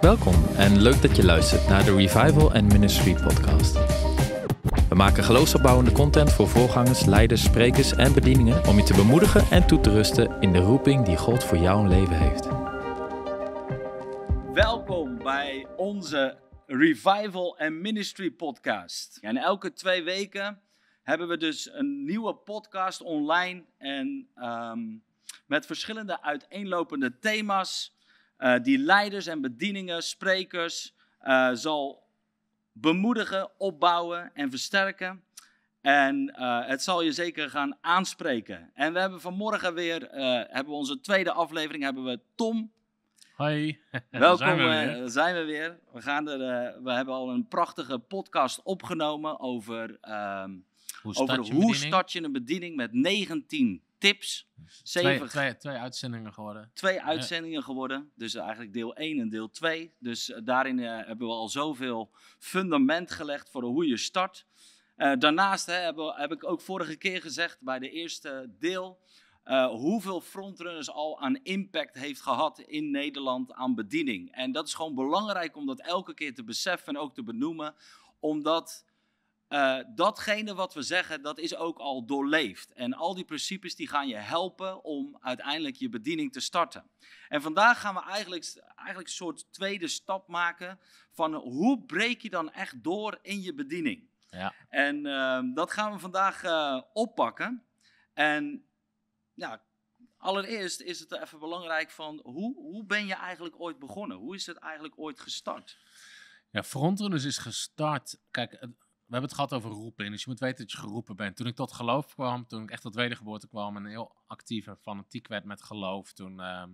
Welkom en leuk dat je luistert naar de Revival and Ministry podcast. We maken geloofsopbouwende content voor voorgangers, leiders, sprekers en bedieningen om je te bemoedigen en toe te rusten in de roeping die God voor jouw leven heeft. Welkom bij onze Revival and Ministry podcast. En elke twee weken hebben we dus een nieuwe podcast online en ehm, met verschillende uiteenlopende thema's uh, die leiders en bedieningen, sprekers uh, zal bemoedigen, opbouwen en versterken. En uh, het zal je zeker gaan aanspreken. En we hebben vanmorgen weer, hebben we onze tweede aflevering, hebben we Tom. Hoi. Welkom, zijn we, weer. zijn we weer. We, gaan er, we hebben al een prachtige podcast opgenomen over, ehm, hoe, over start hoe start je een bediening met 19 tips. Zeven, twee, twee, twee, uitzendingen geworden. Twee uitzendingen geworden. Dus eigenlijk deel 1 en deel 2. Dus uh, daarin uh, hebben we al zoveel fundament gelegd voor hoe je start. Uh, daarnaast hè, heb, heb, ik ook vorige keer gezegd bij de eerste deel. hoeveel frontrunners al aan impact heeft gehad in Nederland aan bediening. En dat is gewoon belangrijk om dat elke keer te beseffen en ook te benoemen. Omdat uh, datgene wat we zeggen, dat is ook al doorleefd. En al die principes die gaan je helpen om uiteindelijk je bediening te starten. En vandaag gaan we eigenlijk, eigenlijk een soort tweede stap maken van hoe breek je dan echt door in je bediening. Ja. En uh, dat gaan we vandaag uh, oppakken. En ja, allereerst is het even belangrijk van hoe, hoe ben je eigenlijk ooit begonnen? Hoe is het eigenlijk ooit gestart? Ja, Frontrunners is gestart. Kijk, we hebben het gehad over roepen. Dus je moet weten dat je geroepen bent. Toen ik tot geloof kwam, toen ik echt tot wedergeboorte kwam en heel actief en fanatiek werd met geloof, toen uh,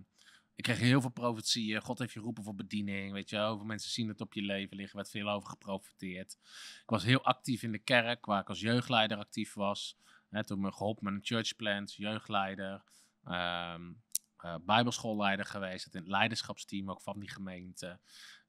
ik kreeg heel veel profetieën. God heeft je roepen voor bediening, weet je, over mensen zien het op je leven liggen, werd veel over geprofiteerd. Ik was heel actief in de kerk, waar ik als jeugdleider actief was. Hè, toen me geholpen met een churchplant, jeugdleider, uh, bijbelschoolleider geweest, in het leiderschapsteam ook van die gemeente.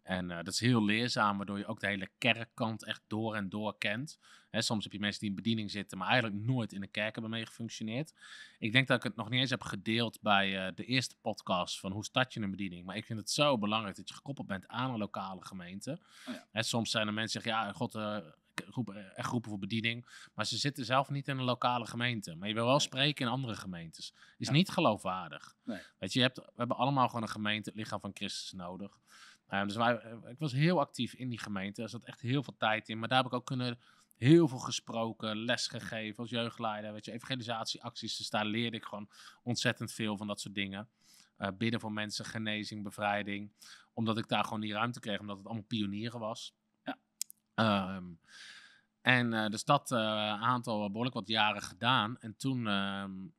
En uh, dat is heel leerzaam, waardoor je ook de hele kerkkant echt door en door kent. Hè, soms heb je mensen die in bediening zitten, maar eigenlijk nooit in de kerk hebben mee gefunctioneerd. Ik denk dat ik het nog niet eens heb gedeeld bij uh, de eerste podcast van hoe start je een bediening. Maar ik vind het zo belangrijk dat je gekoppeld bent aan een lokale gemeente. Oh ja. Hè, soms zijn er mensen die zeggen, ja, god, uh, groepen, echt groepen voor bediening. Maar ze zitten zelf niet in een lokale gemeente. Maar je wil wel nee. spreken in andere gemeentes. Is ja. niet geloofwaardig. Nee. Weet je, je hebt, we hebben allemaal gewoon een gemeente, het lichaam van Christus nodig. Uh, dus wij, ik was heel actief in die gemeente. Er zat echt heel veel tijd in. Maar daar heb ik ook kunnen heel veel gesproken, les gegeven als jeugdleider. Weet je, evangelisatieacties. Dus daar leerde ik gewoon ontzettend veel van dat soort dingen. Uh, bidden voor mensen, genezing, bevrijding. Omdat ik daar gewoon die ruimte kreeg, omdat het allemaal pionieren was. Ja. Um, en uh, dus dat uh, aantal behoorlijk wat jaren gedaan. En toen. Um,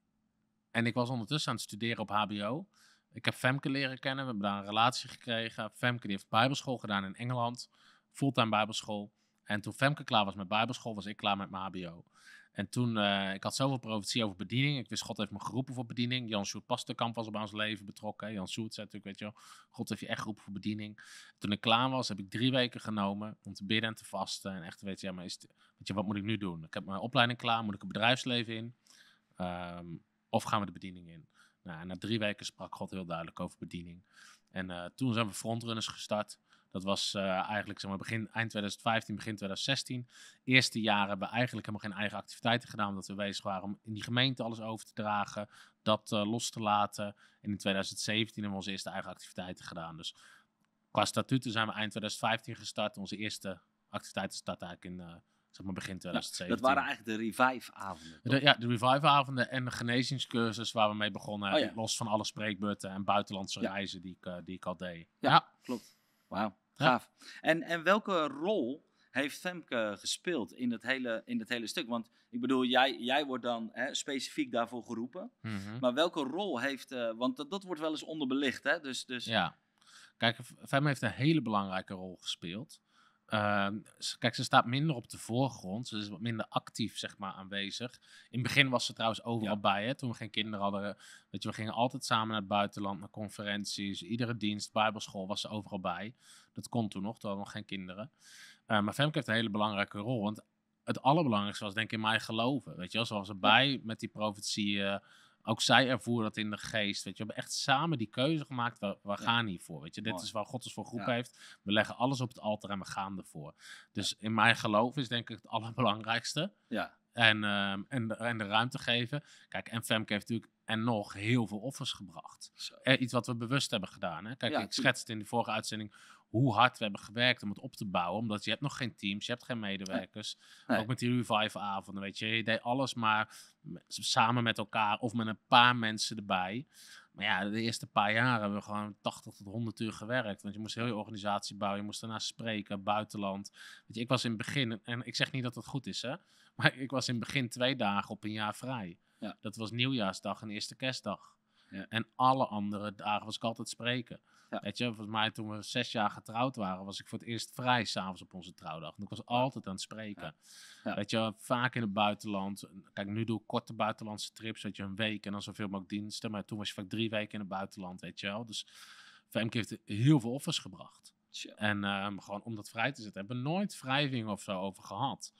en ik was ondertussen aan het studeren op HBO. Ik heb Femke leren kennen. We hebben daar een relatie gekregen. Femke die heeft bijbelschool gedaan in Engeland. Fulltime bijbelschool. En toen Femke klaar was met bijbelschool, was ik klaar met mijn HBO. En toen, uh, ik had zoveel profetie over bediening. Ik wist, God heeft me geroepen voor bediening. Jan Sjoerd Pasterkamp was op ons leven betrokken. Jan Sjoerd zei natuurlijk, weet je God heeft je echt geroepen voor bediening. Toen ik klaar was, heb ik drie weken genomen om te bidden en te vasten. En echt, weet je, ja, maar is weet je, wat moet ik nu doen? Ik heb mijn opleiding klaar, moet ik het bedrijfsleven in? Um, of gaan we de bediening in? Nou, na drie weken sprak God heel duidelijk over bediening. En uh, toen zijn we frontrunners gestart. Dat was uh, eigenlijk zeg maar, begin, eind 2015, begin 2016. Eerste jaar hebben we eigenlijk helemaal geen eigen activiteiten gedaan. Omdat we bezig waren om in die gemeente alles over te dragen. Dat uh, los te laten. En in 2017 hebben we onze eerste eigen activiteiten gedaan. Dus qua statuten zijn we eind 2015 gestart. Onze eerste activiteiten starten eigenlijk in zeg maar begin 2017. Ja, dat waren eigenlijk de revive-avonden. De, ja, de revive-avonden en de genezingscursus waar we mee begonnen. Oh, ja. Los van alle spreekbutten en buitenlandse ja. reizen die ik, uh, die ik al deed. Ja, ja. klopt. Wauw, gaaf. En, en welke rol heeft Femke gespeeld in het hele, in het hele stuk? Want ik bedoel, jij, jij wordt dan hè, specifiek daarvoor geroepen. Mm -hmm. Maar welke rol heeft, uh, want dat, dat wordt wel eens onderbelicht, hè? Dus, dus... Ja, kijk, Femke heeft een hele belangrijke rol gespeeld. Uh, kijk, ze staat minder op de voorgrond. Ze is wat minder actief, zeg maar, aanwezig. In het begin was ze trouwens overal ja. bij. Hè? Toen we geen kinderen hadden. Weet je, we gingen altijd samen naar het buitenland, naar conferenties. Iedere dienst, bijbelschool, was ze overal bij. Dat kon toen nog, toen hadden we nog geen kinderen. Uh, maar Femke heeft een hele belangrijke rol. Want het allerbelangrijkste was denk ik in mij geloven. Weet je, zoals erbij ja. met die profetieën ook zij ervoer dat in de geest. Weet je, we hebben echt samen die keuze gemaakt. We, we Ja. gaan hiervoor. Weet je, dit Mooi. is waar God ons voor groep Ja. heeft. We leggen alles op het altaar en we gaan ervoor. Dus in mijn geloof is denk ik het allerbelangrijkste. Ja, En, ehm, en, de, en de ruimte geven. Kijk, en Femke heeft natuurlijk en nog heel veel offers gebracht. zo. Eh, iets wat we bewust hebben gedaan. Hè? Kijk, Ja, ik schetste in de vorige uitzending hoe hard we hebben gewerkt om het op te bouwen. Omdat je hebt nog geen teams, je hebt geen medewerkers. Nee. Ook met die revive-avonden, weet je. Je deed alles maar samen met elkaar of met een paar mensen erbij. Maar ja, de eerste paar jaar hebben we gewoon 80 tot 100 uur gewerkt. Want je moest heel je organisatie bouwen, je moest daarna spreken, buitenland. Weet je, ik was in het begin, en ik zeg niet dat het goed is, hè. Maar ik was in het begin twee dagen op een jaar vrij. Ja. Dat was nieuwjaarsdag en eerste kerstdag. Ja. En alle andere dagen was ik altijd spreken. Ja. Weet je, volgens mij toen we zes jaar getrouwd waren, was ik voor het eerst vrij s'avonds op onze trouwdag. En ik was altijd aan het spreken. Ja. Weet je, vaak in het buitenland. Kijk, nu doe ik korte buitenlandse trips, weet je, een week en dan zoveel mogelijk diensten. Maar toen was je vaak drie weken in het buitenland, weet je wel. Dus Femke heeft heel veel offers gebracht. En ehm, gewoon om dat vrij te zetten. Hebben we nooit wrijving of zo over gehad.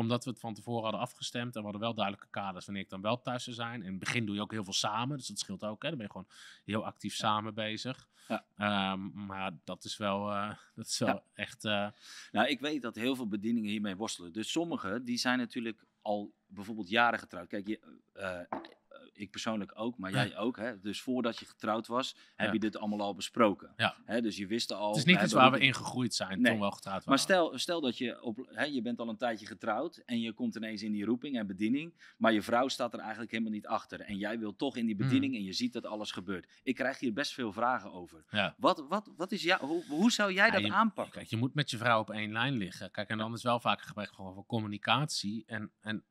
Omdat we het van tevoren hadden afgestemd. En we hadden wel duidelijke kaders wanneer ik dan wel thuis zou zijn. In het begin doe je ook heel veel samen. Dus dat scheelt ook. Hè. Dan ben je gewoon heel actief samen bezig. Ja. Ehm, maar dat is wel, eh, dat is wel echt... eh, Nou, ik weet dat heel veel bedieningen hiermee worstelen. Dus sommige, die zijn natuurlijk al bijvoorbeeld jaren getrouwd. Kijk, je, eh, ik persoonlijk ook, maar jij ook. Hè? Dus voordat je getrouwd was, heb je dit allemaal al besproken. Ja. Hè? Dus je wist al... het is niet iets waar we in gegroeid zijn Nee. toen we al getrouwd waren. Maar stel, stel dat je, op, hè, je bent al een tijdje getrouwd en je komt ineens in die roeping en bediening, maar je vrouw staat er eigenlijk helemaal niet achter. En jij wil toch in die Hmm. bediening en je ziet dat alles gebeurt. Ik krijg hier best veel vragen over. Ja. Wat, wat, wat is jou, hoe, hoe zou jij Ja, dat je- aanpakken? Kijk, je moet met je vrouw op één lijn liggen. Kijk, en dan is wel vaak een gebrek van, van communicatie. En, en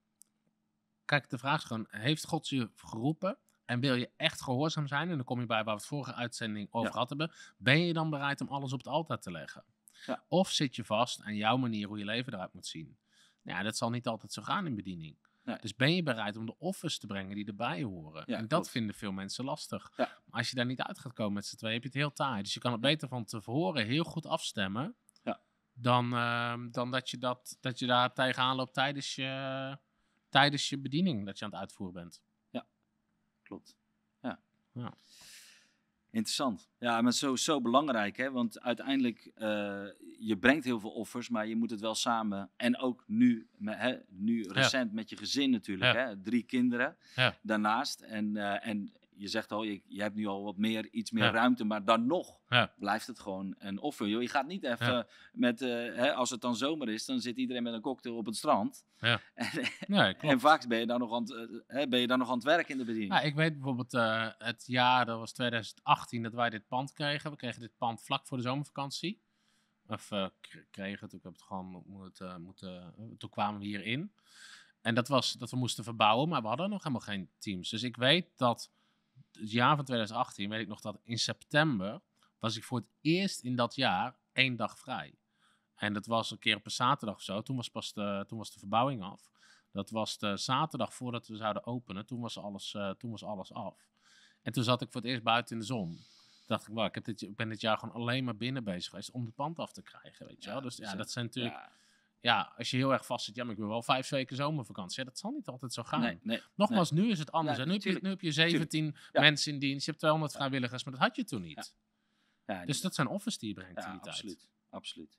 kijk, de vraag is gewoon, heeft God je geroepen? En wil je echt gehoorzaam zijn? En dan kom je bij waar we het vorige uitzending over Ja. hebben. Ben je dan bereid om alles op het altaar te leggen? Ja. Of zit je vast aan jouw manier hoe je leven eruit moet zien? Ja, dat zal niet altijd zo gaan in bediening. Nee. Dus ben je bereid om de offers te brengen die erbij horen? Ja, en dat klopt. vinden veel mensen lastig. Maar als je daar niet uit gaat komen met z'n tweeën, heb je het heel taai. Dus je kan het beter van tevoren heel goed afstemmen. Ja. Dan, ehm, dan dat, je dat, dat je daar tegenaan loopt tijdens je, tijdens je bediening dat je aan het uitvoeren bent. Klopt. Ja. Ja. Interessant. Ja, maar zo, zo belangrijk, hè? Want uiteindelijk, eh, je brengt heel veel offers, maar je moet het wel samen. En ook nu, me- hè, nu recent met je gezin natuurlijk, Ja. hè? Drie kinderen Ja. daarnaast. En, eh, en je zegt al, je, je hebt nu al wat meer, iets meer Ja. ruimte, maar dan nog Ja. blijft het gewoon een offer. Joh. Je gaat niet even Ja. met, eh, hè, als het dan zomer is, dan zit iedereen met een cocktail op het strand. Ja. En, Nee, en vaak ben je, dan nog aan het, eh, hè, ben je dan nog aan het werk in de bediening. Ja, ik weet bijvoorbeeld eh, het jaar, dat was 2018, dat wij dit pand kregen. We kregen dit pand vlak voor de zomervakantie. Of kregen, toen, ik heb het gewoon moeten, moeten, toen kwamen we hierin. En dat was dat we moesten verbouwen, maar we hadden nog helemaal geen teams. Dus ik weet dat het jaar van 2018, weet ik nog dat in september was ik voor het eerst in dat jaar één dag vrij. En dat was een keer op een zaterdag of zo. Toen was pas de, toen was de verbouwing af. Dat was de zaterdag voordat we zouden openen. Toen was alles, eh, toen was alles af. En toen zat ik voor het eerst buiten in de zon. Toen dacht ik, well, ik, heb dit, ik ben dit jaar gewoon alleen maar binnen bezig geweest om het pand af te krijgen. Weet je wel? Dus ja, dat zijn natuurlijk. Ja, Ja, als je heel erg vast zit, ja, maar ik wil wel vijf weken zomervakantie. Ja, dat zal niet altijd zo gaan. nee, nee. Nogmaals, nu is het anders. Hè. nu, heb je, nu heb je 17 Ja. mensen in dienst, je hebt 200 vrijwilligers, maar dat had je toen niet. Ja, Dus dat zijn offers die je brengt in die tijd. absoluut. absoluut.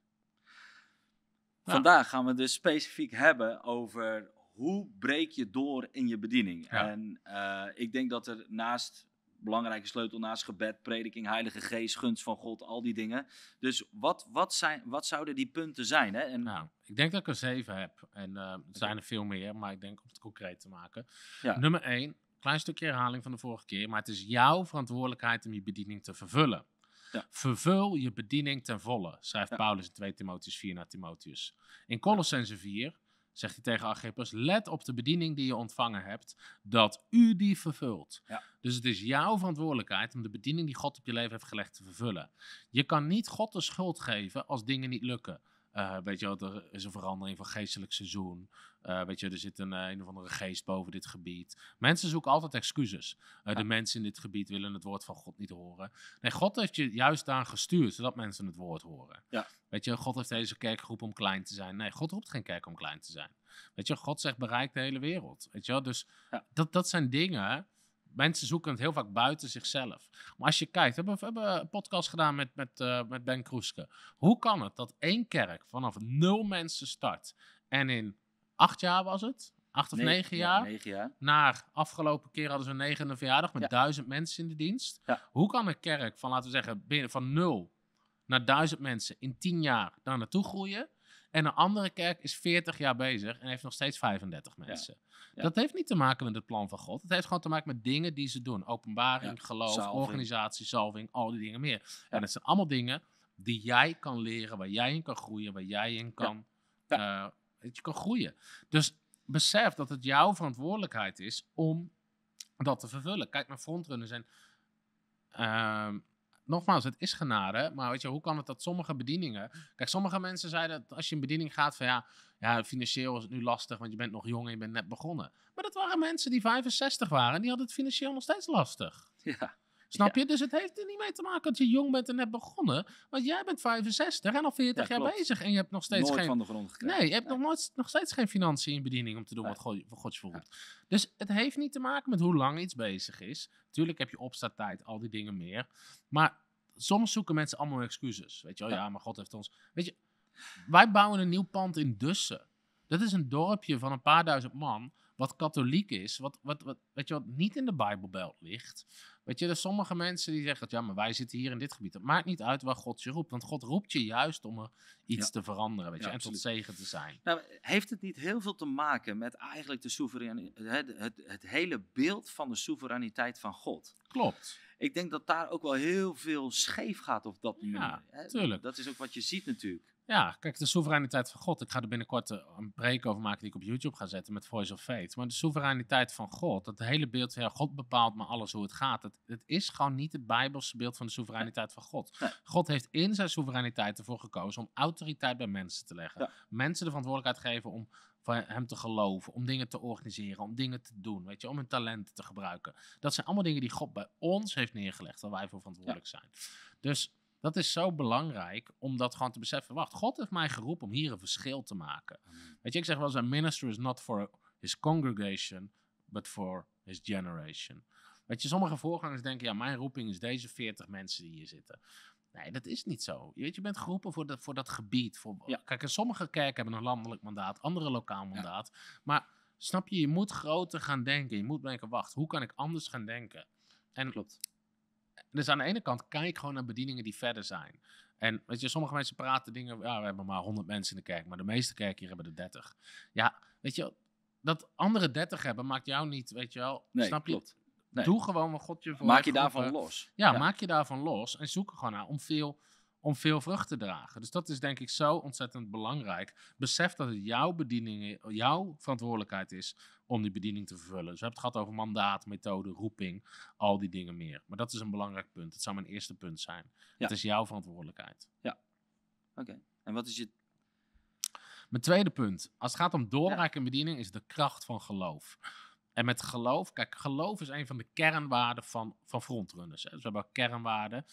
Ja. Vandaag gaan we dus specifiek hebben over hoe breek je door in je bediening. En eh, ik denk dat er naast belangrijke sleutel, naast gebed, prediking, heilige geest, gunst van God, al die dingen. Dus wat, wat, zijn, wat zouden die punten zijn? Hè? En, Nou, ik denk dat ik er zeven heb. En eh, er zijn er veel meer, maar ik denk om het concreet te maken. Ja. Nummer één, klein stukje herhaling van de vorige keer. Maar het is jouw verantwoordelijkheid om je bediening te vervullen. Ja. Vervul je bediening ten volle, schrijft Ja. Paulus in 2 Timotheus 4 naar Timotheus. In Colossense 4 zegt hij tegen Agrippus, let op de bediening die je ontvangen hebt, dat u die vervult. Ja. Dus het is jouw verantwoordelijkheid om de bediening die God op je leven heeft gelegd te vervullen. Je kan niet God de schuld geven als dingen niet lukken. Eh, weet je wel, er is een verandering van geestelijk seizoen. Eh, weet je, er zit een, eh, een of andere geest boven dit gebied. Mensen zoeken altijd excuses. De mensen in dit gebied willen het woord van God niet horen. Nee, God heeft je juist daar gestuurd, zodat mensen het woord horen. Ja. Weet je, God heeft deze kerk geroepen om klein te zijn. Nee, God roept geen kerk om klein te zijn. Weet je, God zegt bereik de hele wereld. Weet je dus Ja. dat, dat zijn dingen mensen zoeken het heel vaak buiten zichzelf. Maar als je kijkt, we hebben, we hebben een podcast gedaan met, met, eh, met Ben Kroeske. Hoe kan het dat één kerk vanaf nul mensen start en in acht jaar was het? Acht of negen ja, jaar? negen jaar. naar afgelopen keer hadden ze een negende verjaardag met Ja. duizend mensen in de dienst. Ja. Hoe kan een kerk van, laten we zeggen, binnen van nul naar duizend mensen in tien jaar daar naartoe groeien? En een andere kerk is 40 jaar bezig en heeft nog steeds 35 mensen. Ja. Dat heeft niet te maken met het plan van God. Het heeft gewoon te maken met dingen die ze doen. Openbaring, Ja, geloof, organisatie, zalving, al die dingen meer. En het zijn allemaal dingen die jij kan leren, waar jij in kan groeien, waar jij in kan, eh, dat je kan groeien. Dus besef dat het jouw verantwoordelijkheid is om dat te vervullen. Kijk naar frontrunners en ehm, nogmaals, het is genade, maar weet je, hoe kan het dat sommige bedieningen... Kijk, sommige mensen zeiden dat als je in bediening gaat van ja, ja, financieel is het nu lastig, want je bent nog jong en je bent net begonnen. Maar dat waren mensen die 65 waren en die hadden het financieel nog steeds lastig. Ja. Snap je? Dus het heeft er niet mee te maken dat je jong bent en net begonnen. Want jij bent 65 en al 40 Ja, jaar bezig en je hebt nog steeds Nooit geen... van de grond gekregen. Nee, je hebt nog, nooit, nog steeds geen financiën in bediening om te doen wat God, wat God je roept. Dus het heeft niet te maken met hoe lang iets bezig is. Tuurlijk heb je opstarttijd, al die dingen meer. Maar soms zoeken mensen allemaal excuses. Weet je ja, Ja. maar God heeft ons... Weet je, wij bouwen een nieuw pand in Dussen. Dat is een dorpje van een paar duizend man, wat katholiek is, wat, wat, wat, weet je, wat niet in de Bijbelbelt ligt. Weet je, er zijn sommige mensen die zeggen, ja, maar wij zitten hier in dit gebied. Het maakt niet uit waar God je roept, want God roept je juist om er iets Ja. te veranderen, weet je, Ja, en tot zegen te zijn. Nou, heeft het niet heel veel te maken met eigenlijk de soevereiniteit, het, het, het hele beeld van de soevereiniteit van God? Klopt. Ik denk dat daar ook wel heel veel scheef gaat op dat Ja, manier. hè. tuurlijk. Dat is ook wat je ziet natuurlijk. Ja, kijk, de soevereiniteit van God. Ik ga er binnenkort eh, een preek over maken die ik op YouTube ga zetten met Voice of Faith. Maar de soevereiniteit van God, dat hele beeld van ja, God bepaalt maar alles hoe het gaat. Het, het is gewoon niet het Bijbelse beeld van de soevereiniteit van God. God heeft in zijn soevereiniteit ervoor gekozen om autoriteit bij mensen te leggen. Ja. Mensen de verantwoordelijkheid geven om van hem te geloven, om dingen te organiseren, om dingen te doen, weet je, om hun talenten te gebruiken. Dat zijn allemaal dingen die God bij ons heeft neergelegd, waar wij voor verantwoordelijk zijn. Dus dat is zo belangrijk om dat gewoon te beseffen. Wacht, God heeft mij geroepen om hier een verschil te maken. Weet je, ik zeg wel eens, een minister is not for his congregation, but for his generation. Weet je, sommige voorgangers denken, ja, mijn roeping is deze 40 mensen die hier zitten. Nee, dat is niet zo. Je weet, je bent geroepen voor dat, voor dat gebied. Voor, Ja. Kijk, en sommige kerken hebben een landelijk mandaat, andere lokaal mandaat. Maar snap je, je moet groter gaan denken. Je moet denken, wacht, hoe kan ik anders gaan denken? En Klopt. Dus aan de ene kant kijk gewoon naar bedieningen die verder zijn. En weet je, sommige mensen praten dingen, ja, we hebben maar 100 mensen in de kerk, maar de meeste kerken hier hebben er 30. Ja, weet je, dat andere 30 hebben maakt jou niet, weet je wel, Nee, snap je? klopt. Nee. Doe gewoon wat God je voor Maak je daarvan los. Ja, maak je daarvan los en zoek er gewoon naar om veel, om veel vrucht te dragen. Dus dat is denk ik zo ontzettend belangrijk. Besef dat het jouw bediening, jouw verantwoordelijkheid is om die bediening te vervullen. Dus we hebben het gehad over mandaat, methode, roeping, al die dingen meer. Maar dat is een belangrijk punt. Het zou mijn eerste punt zijn. Ja. Het is jouw verantwoordelijkheid. Oké. En wat is je... Mijn tweede punt. Als het gaat om doorbraak en bediening, is de kracht van geloof. En met geloof, kijk, geloof is een van de kernwaarden van, van frontrunners. Hè. Dus we hebben kernwaarden.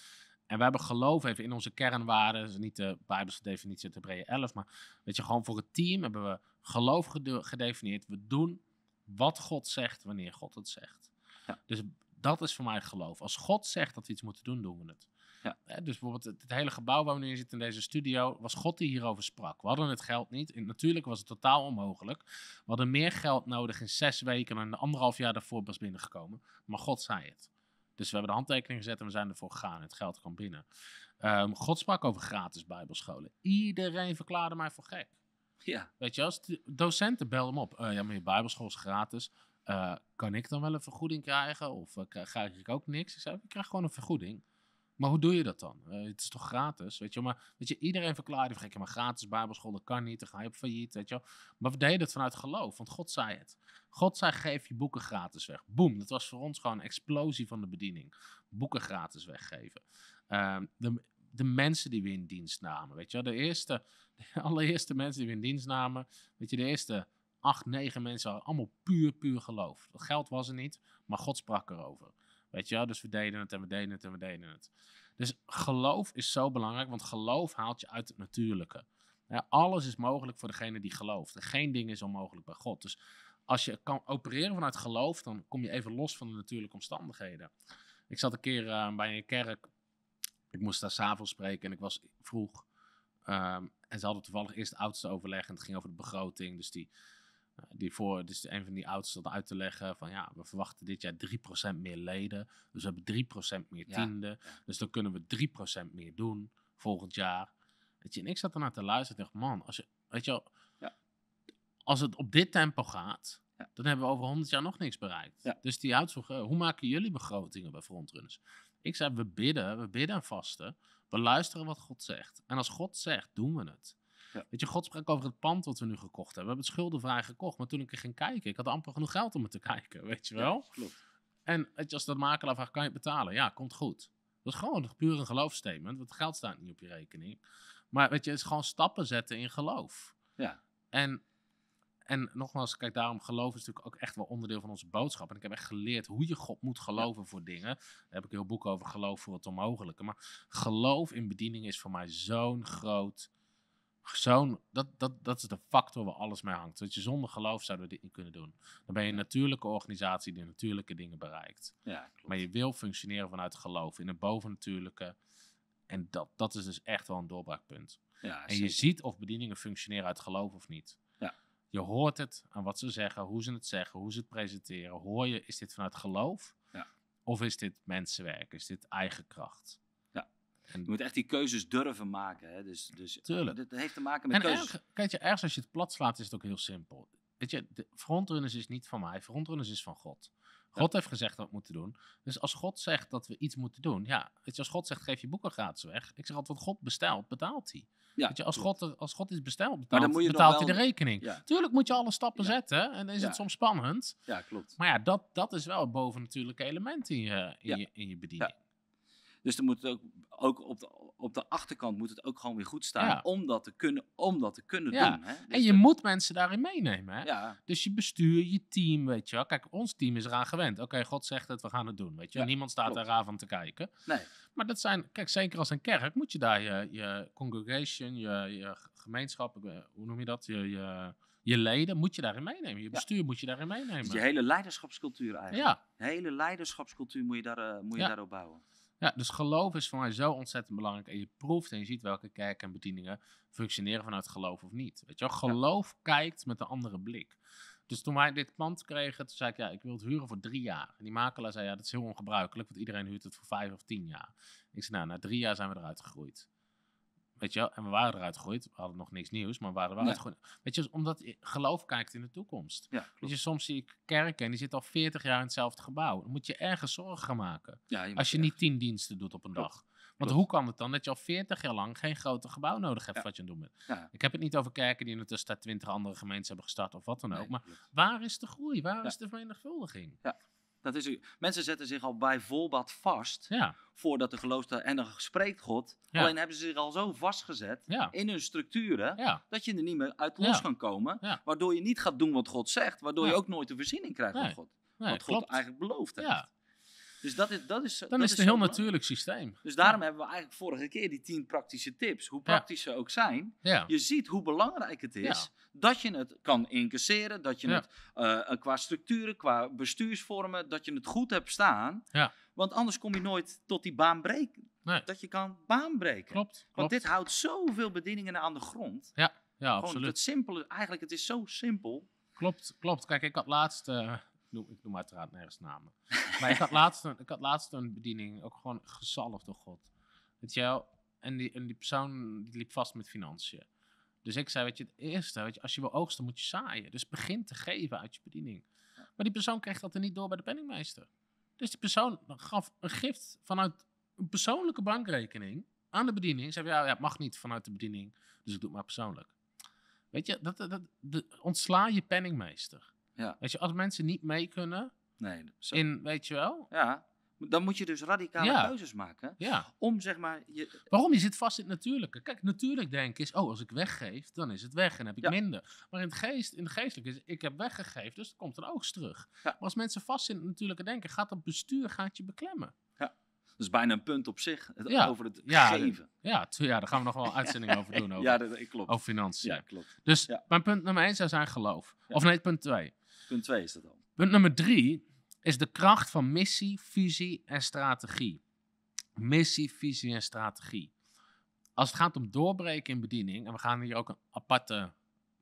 En we hebben geloof even in onze kernwaarden. Niet de Bijbelse definitie uit Hebreeën 11. Maar weet je, gewoon voor het team hebben we geloof gede- gedefinieerd. We doen wat God zegt wanneer God het zegt. Ja. Dus dat is voor mij geloof. Als God zegt dat we iets moeten doen, doen we het. Ja. Dus bijvoorbeeld het, het hele gebouw waar we nu in zitten in deze studio, was God die hierover sprak. We hadden het geld niet. En natuurlijk was het totaal onmogelijk. We hadden meer geld nodig in zes weken dan een anderhalf jaar daarvoor was binnengekomen. Maar God zei het. Dus we hebben de handtekening gezet en we zijn ervoor gegaan. Het geld kwam binnen. Ehm, God sprak over gratis bijbelscholen. Iedereen verklaarde mij voor gek. Ja. Weet je, als de docenten belden hem op. Eh, ja, maar je bijbelschool is gratis. Eh, kan ik dan wel een vergoeding krijgen? Of krijg- krijg ik ook niks? Ik zei, ik krijg gewoon een vergoeding. Maar hoe doe je dat dan? Eh, het is toch gratis? Weet je, maar weet je, iedereen verklaarde van, gek, maar gratis bijbelschool, dat kan niet. Dan ga je op failliet, weet je. Maar we deden het vanuit geloof, want God zei het. God zei, geef je boeken gratis weg. Boom, dat was voor ons gewoon een explosie van de bediening. Boeken gratis weggeven. Ehm, de, de mensen die we in dienst namen, weet je. De eerste, de allereerste mensen die we in dienst namen, weet je, de eerste acht, negen mensen allemaal puur, puur geloof. Geld was er niet, maar God sprak erover. Weet je dus we deden het en we deden het en we deden het. Dus geloof is zo belangrijk, want geloof haalt je uit het natuurlijke. Ja, alles is mogelijk voor degene die gelooft. En geen ding is onmogelijk bij God. Dus als je kan opereren vanuit geloof, dan kom je even los van de natuurlijke omstandigheden. Ik zat een keer eh, bij een kerk. Ik moest daar s'avonds spreken en ik was vroeg. Ehm, en ze hadden toevallig eerst het oudste overleg en het ging over de begroting. Dus die, die voor, dus een van die oudsten zat uit te leggen van ja, we verwachten dit jaar 3% meer leden. Dus we hebben 3% meer Ja, tienden. Dus dan kunnen we 3% meer doen volgend jaar. Weet je, en ik zat ernaar te luisteren en dacht, man, als je, weet je wel, Ja. als het op dit tempo gaat, Ja. dan hebben we over 100 jaar nog niks bereikt. Dus die uitvroeg, eh, hoe maken jullie begrotingen bij frontrunners? Ik zei, we bidden, we bidden en vasten. We luisteren wat God zegt. En als God zegt, doen we het. Ja. Weet je, God spreekt over het pand wat we nu gekocht hebben. We hebben het schuldenvrij gekocht. Maar toen ik er ging kijken, ik had amper genoeg geld om het te kijken, weet je wel. Ja, klopt. En weet je, als de makelaar vraagt, kan je het betalen? Ja, komt goed. Dat is gewoon puur een geloofstatement, want het geld staat niet op je rekening. Maar weet je, het is gewoon stappen zetten in geloof. Ja. En, en nogmaals, kijk, daarom geloof is natuurlijk ook echt wel onderdeel van onze boodschap. En ik heb echt geleerd hoe je God moet geloven voor dingen. Daar heb ik een heel boek over geloof voor het onmogelijke. Maar geloof in bediening is voor mij zo'n groot... Zo'n, dat, dat, dat is de factor waar alles mee hangt. Dat je zonder geloof zouden we dit niet kunnen doen. Dan ben je een natuurlijke organisatie die natuurlijke dingen bereikt. Ja, klopt. Maar je wil functioneren vanuit geloof in het bovennatuurlijke. En dat, dat is dus echt wel een doorbraakpunt. ja, En je ziet of bedieningen functioneren uit geloof of niet. Ja. Je hoort het aan wat ze zeggen, hoe ze het zeggen, hoe ze het presenteren. Hoor je, is dit vanuit geloof? Ja. Of is dit mensenwerk? Is dit eigen kracht? En, Je moet echt die keuzes durven maken. Hè? Dus, dus Tuurlijk. Het heeft te maken met en keuzes. erg, kijk je, ergens als je het plat slaat, is het ook heel simpel. Weet je, de frontrunners is niet van mij, frontrunners is van God. God heeft gezegd dat we moeten doen. Dus als God zegt dat we iets moeten doen, ja, weet je, als God zegt geef je boeken gratis weg. Ik zeg altijd, wat God bestelt, betaalt hij. Ja, weet je, als. God, als God iets bestelt, dan betaalt, moet je nog betaalt hij de rekening. Ja. Tuurlijk moet je alle stappen Ja. zetten en dan is Ja. het soms spannend. Ja, klopt. Maar ja, dat, dat is wel het bovennatuurlijke element in je, in je, in je bediening. Dus dan moet het ook, ook op, de, op de achterkant moet het ook gewoon weer goed staan. Ja. Om dat te kunnen, om dat te kunnen Ja. doen. Hè? Dus En je dat- moet mensen daarin meenemen. Hè? Ja, Dus je bestuur, je team, weet je wel. Kijk, ons team is eraan gewend. Oké, God zegt het, we gaan het doen, weet je Niemand staat daar raar van te kijken. nee. Maar dat zijn, kijk, zeker als een kerk moet je daar je, je congregation, je, je gemeenschap, eh, hoe noem je dat? Je, je, je leden moet je daarin meenemen. Je bestuur moet je daarin meenemen. Dus je hele leiderschapscultuur eigenlijk. ja. De hele leiderschapscultuur moet je, daar, eh, moet je Ja. daarop bouwen. Ja, dus geloof is voor mij zo ontzettend belangrijk. En je proeft en je ziet welke kerken en bedieningen functioneren vanuit geloof of niet. Weet je wel? Geloof kijkt met een andere blik. Dus toen wij dit pand kregen, toen zei ik, ja, ik wil het huren voor drie jaar. En die makelaar zei, ja, dat is heel ongebruikelijk, want iedereen huurt het voor vijf of tien jaar. Ik zei, nou, na drie jaar zijn we eruit gegroeid. Weet je wel? En we waren eruit gegroeid. We hadden nog niks nieuws, maar we waren er wel Ja. Weet je, omdat geloof kijkt in de toekomst. Ja, Weet je, soms zie ik kerken en die zitten al 40 jaar in hetzelfde gebouw. Dan moet je ergens zorgen gaan maken. Ja, je Als je echt- niet tien diensten doet op een Klopt. dag. Want Klopt. hoe kan het dan dat je al 40 jaar lang geen groter gebouw nodig hebt Ja. wat je aan het doen bent? Ja. Ik heb het niet over kerken die in de tussentijd 20 andere gemeentes hebben gestart of wat dan ook. Nee, Maar waar is de groei? Waar Ja. is de vermenigvuldiging? Dat is, mensen zetten zich al bij volbad vast Ja, voordat de geloofste en dan spreekt God. Ja. Alleen hebben ze zich al zo vastgezet ja, in hun structuren dat je er niet meer uit los kan komen. Waardoor je niet gaat doen wat God zegt, waardoor je ook nooit de voorziening krijgt Nee. van God. Nee, wat God eigenlijk beloofd heeft. Dus dat is, dat is, Dan dat is het een heel natuurlijk systeem. Dus daarom hebben we eigenlijk vorige keer die tien praktische tips, hoe praktisch ze ook zijn. Ja, Je ziet hoe belangrijk het is. Dat je het kan incasseren, dat je Ja. het eh, eh, qua structuren, qua bestuursvormen, dat je het goed hebt staan. Ja. Want anders kom je nooit tot die baanbreek. Nee. Dat je kan baanbreken. klopt. Want dit houdt zoveel bedieningen aan de grond. Ja, Gewoon absoluut. het simpele, eigenlijk het is zo simpel. Klopt, klopt. Kijk, ik had laatst, eh, ik, noem, ik noem uiteraard nergens namen. maar ik had, laatst een, ik had laatst een bediening, ook gewoon gezalfd door God. Weet je wel? En die, en die persoon die liep vast met financiën. Dus ik zei, weet je, het eerste, weet je, als je wil oogsten moet je zaaien. Dus begin te geven uit je bediening. Maar die persoon kreeg dat er niet door bij de penningmeester. Dus die persoon gaf een gift vanuit een persoonlijke bankrekening aan de bediening. Zei, ja, ja, het mag niet vanuit de bediening, dus ik doe het maar persoonlijk. Weet je, dat, dat, ontsla je penningmeester. Ja. Weet je, als mensen niet mee kunnen Nee, zo- in, weet je wel? ja. Dan moet je dus radicale Ja. keuzes maken. Ja. Om zeg maar. Je, Waarom? Je zit vast in het natuurlijke. Kijk, natuurlijk denken is, oh, als ik weggeef, dan is het weg en heb ik Ja. minder. Maar in het, geest, in het geestelijke is, ik heb weggegeven, dus er komt een oogst terug. Maar als mensen vast in het natuurlijke denken, gaat dat bestuur gaat je beklemmen. dat is bijna een punt op zich. Het, Ja. Over het Ja, geven. Ja, ja daar gaan we nog wel een uitzending over doen, over, Ja, dat, klopt. over financiën. ja, klopt. Dus mijn punt nummer één zou zijn geloof. Of nee, punt twee. Punt 2 is dat al. Punt nummer drie is de kracht van missie, visie en strategie. Missie, visie en strategie. Als het gaat om doorbreken in bediening, en we gaan hier ook een aparte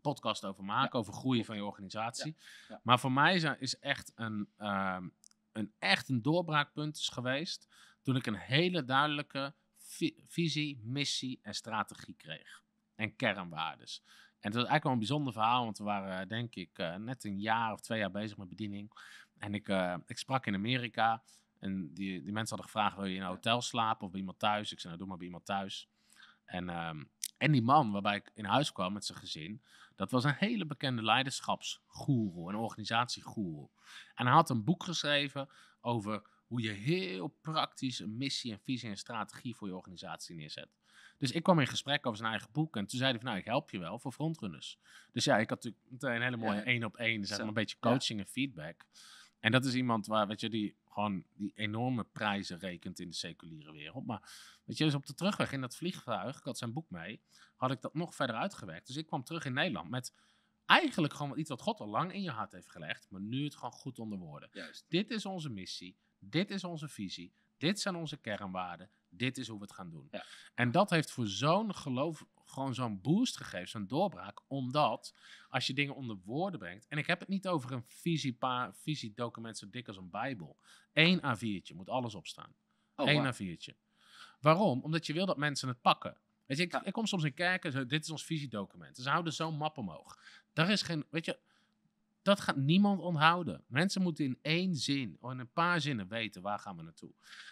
podcast over maken, over groei van je organisatie. Ja. Maar voor mij is, is echt een, ehm, een, echt een doorbraakpunt is geweest toen ik een hele duidelijke vi- visie, missie en strategie kreeg. En kernwaardes. En het was eigenlijk wel een bijzonder verhaal, want we waren denk ik eh, net een jaar of twee jaar bezig met bediening. En ik, eh, ik sprak in Amerika en die, die mensen hadden gevraagd, wil je in een hotel slapen of bij iemand thuis? Ik zei, nou doe maar bij iemand thuis. En, ehm, en die man waarbij ik in huis kwam met zijn gezin, dat was een hele bekende leiderschapsgoeroe, een organisatiegoeroe. En hij had een boek geschreven over hoe je heel praktisch een missie, en visie en strategie voor je organisatie neerzet. Dus ik kwam in gesprek over zijn eigen boek en toen zei hij van, nou, ik help je wel voor frontrunners. Dus ja, ik had natuurlijk meteen een hele mooie Ja. één op één, zeg maar, een beetje Ja. coaching en feedback. En dat is iemand waar, weet je, die gewoon die enorme prijzen rekent in de seculiere wereld. Maar weet je, dus op de terugweg in dat vliegtuig, ik had zijn boek mee, had ik dat nog verder uitgewerkt. Dus ik kwam terug in Nederland met eigenlijk gewoon iets wat God al lang in je hart heeft gelegd, maar nu het gewoon goed onder woorden. Juist. Dit is onze missie, dit is onze visie, dit zijn onze kernwaarden, dit is hoe we het gaan doen. Ja. En dat heeft voor zo'n geloof gewoon zo'n boost gegeven, zo'n doorbraak, omdat als je dingen onder woorden brengt, en ik heb het niet over een visiepa- visiedocument zo dik als een bijbel, Eén A4'tje moet alles opstaan. Oh, Eén wauw. A4'tje. Waarom? Omdat je wil dat mensen het pakken. Weet je, ik, Ja. ik kom soms in kerken, dit is ons visiedocument. Ze houden zo'n map omhoog. Daar is geen, weet je, dat gaat niemand onthouden. Mensen moeten in één zin, of in een paar zinnen weten waar gaan we naartoe.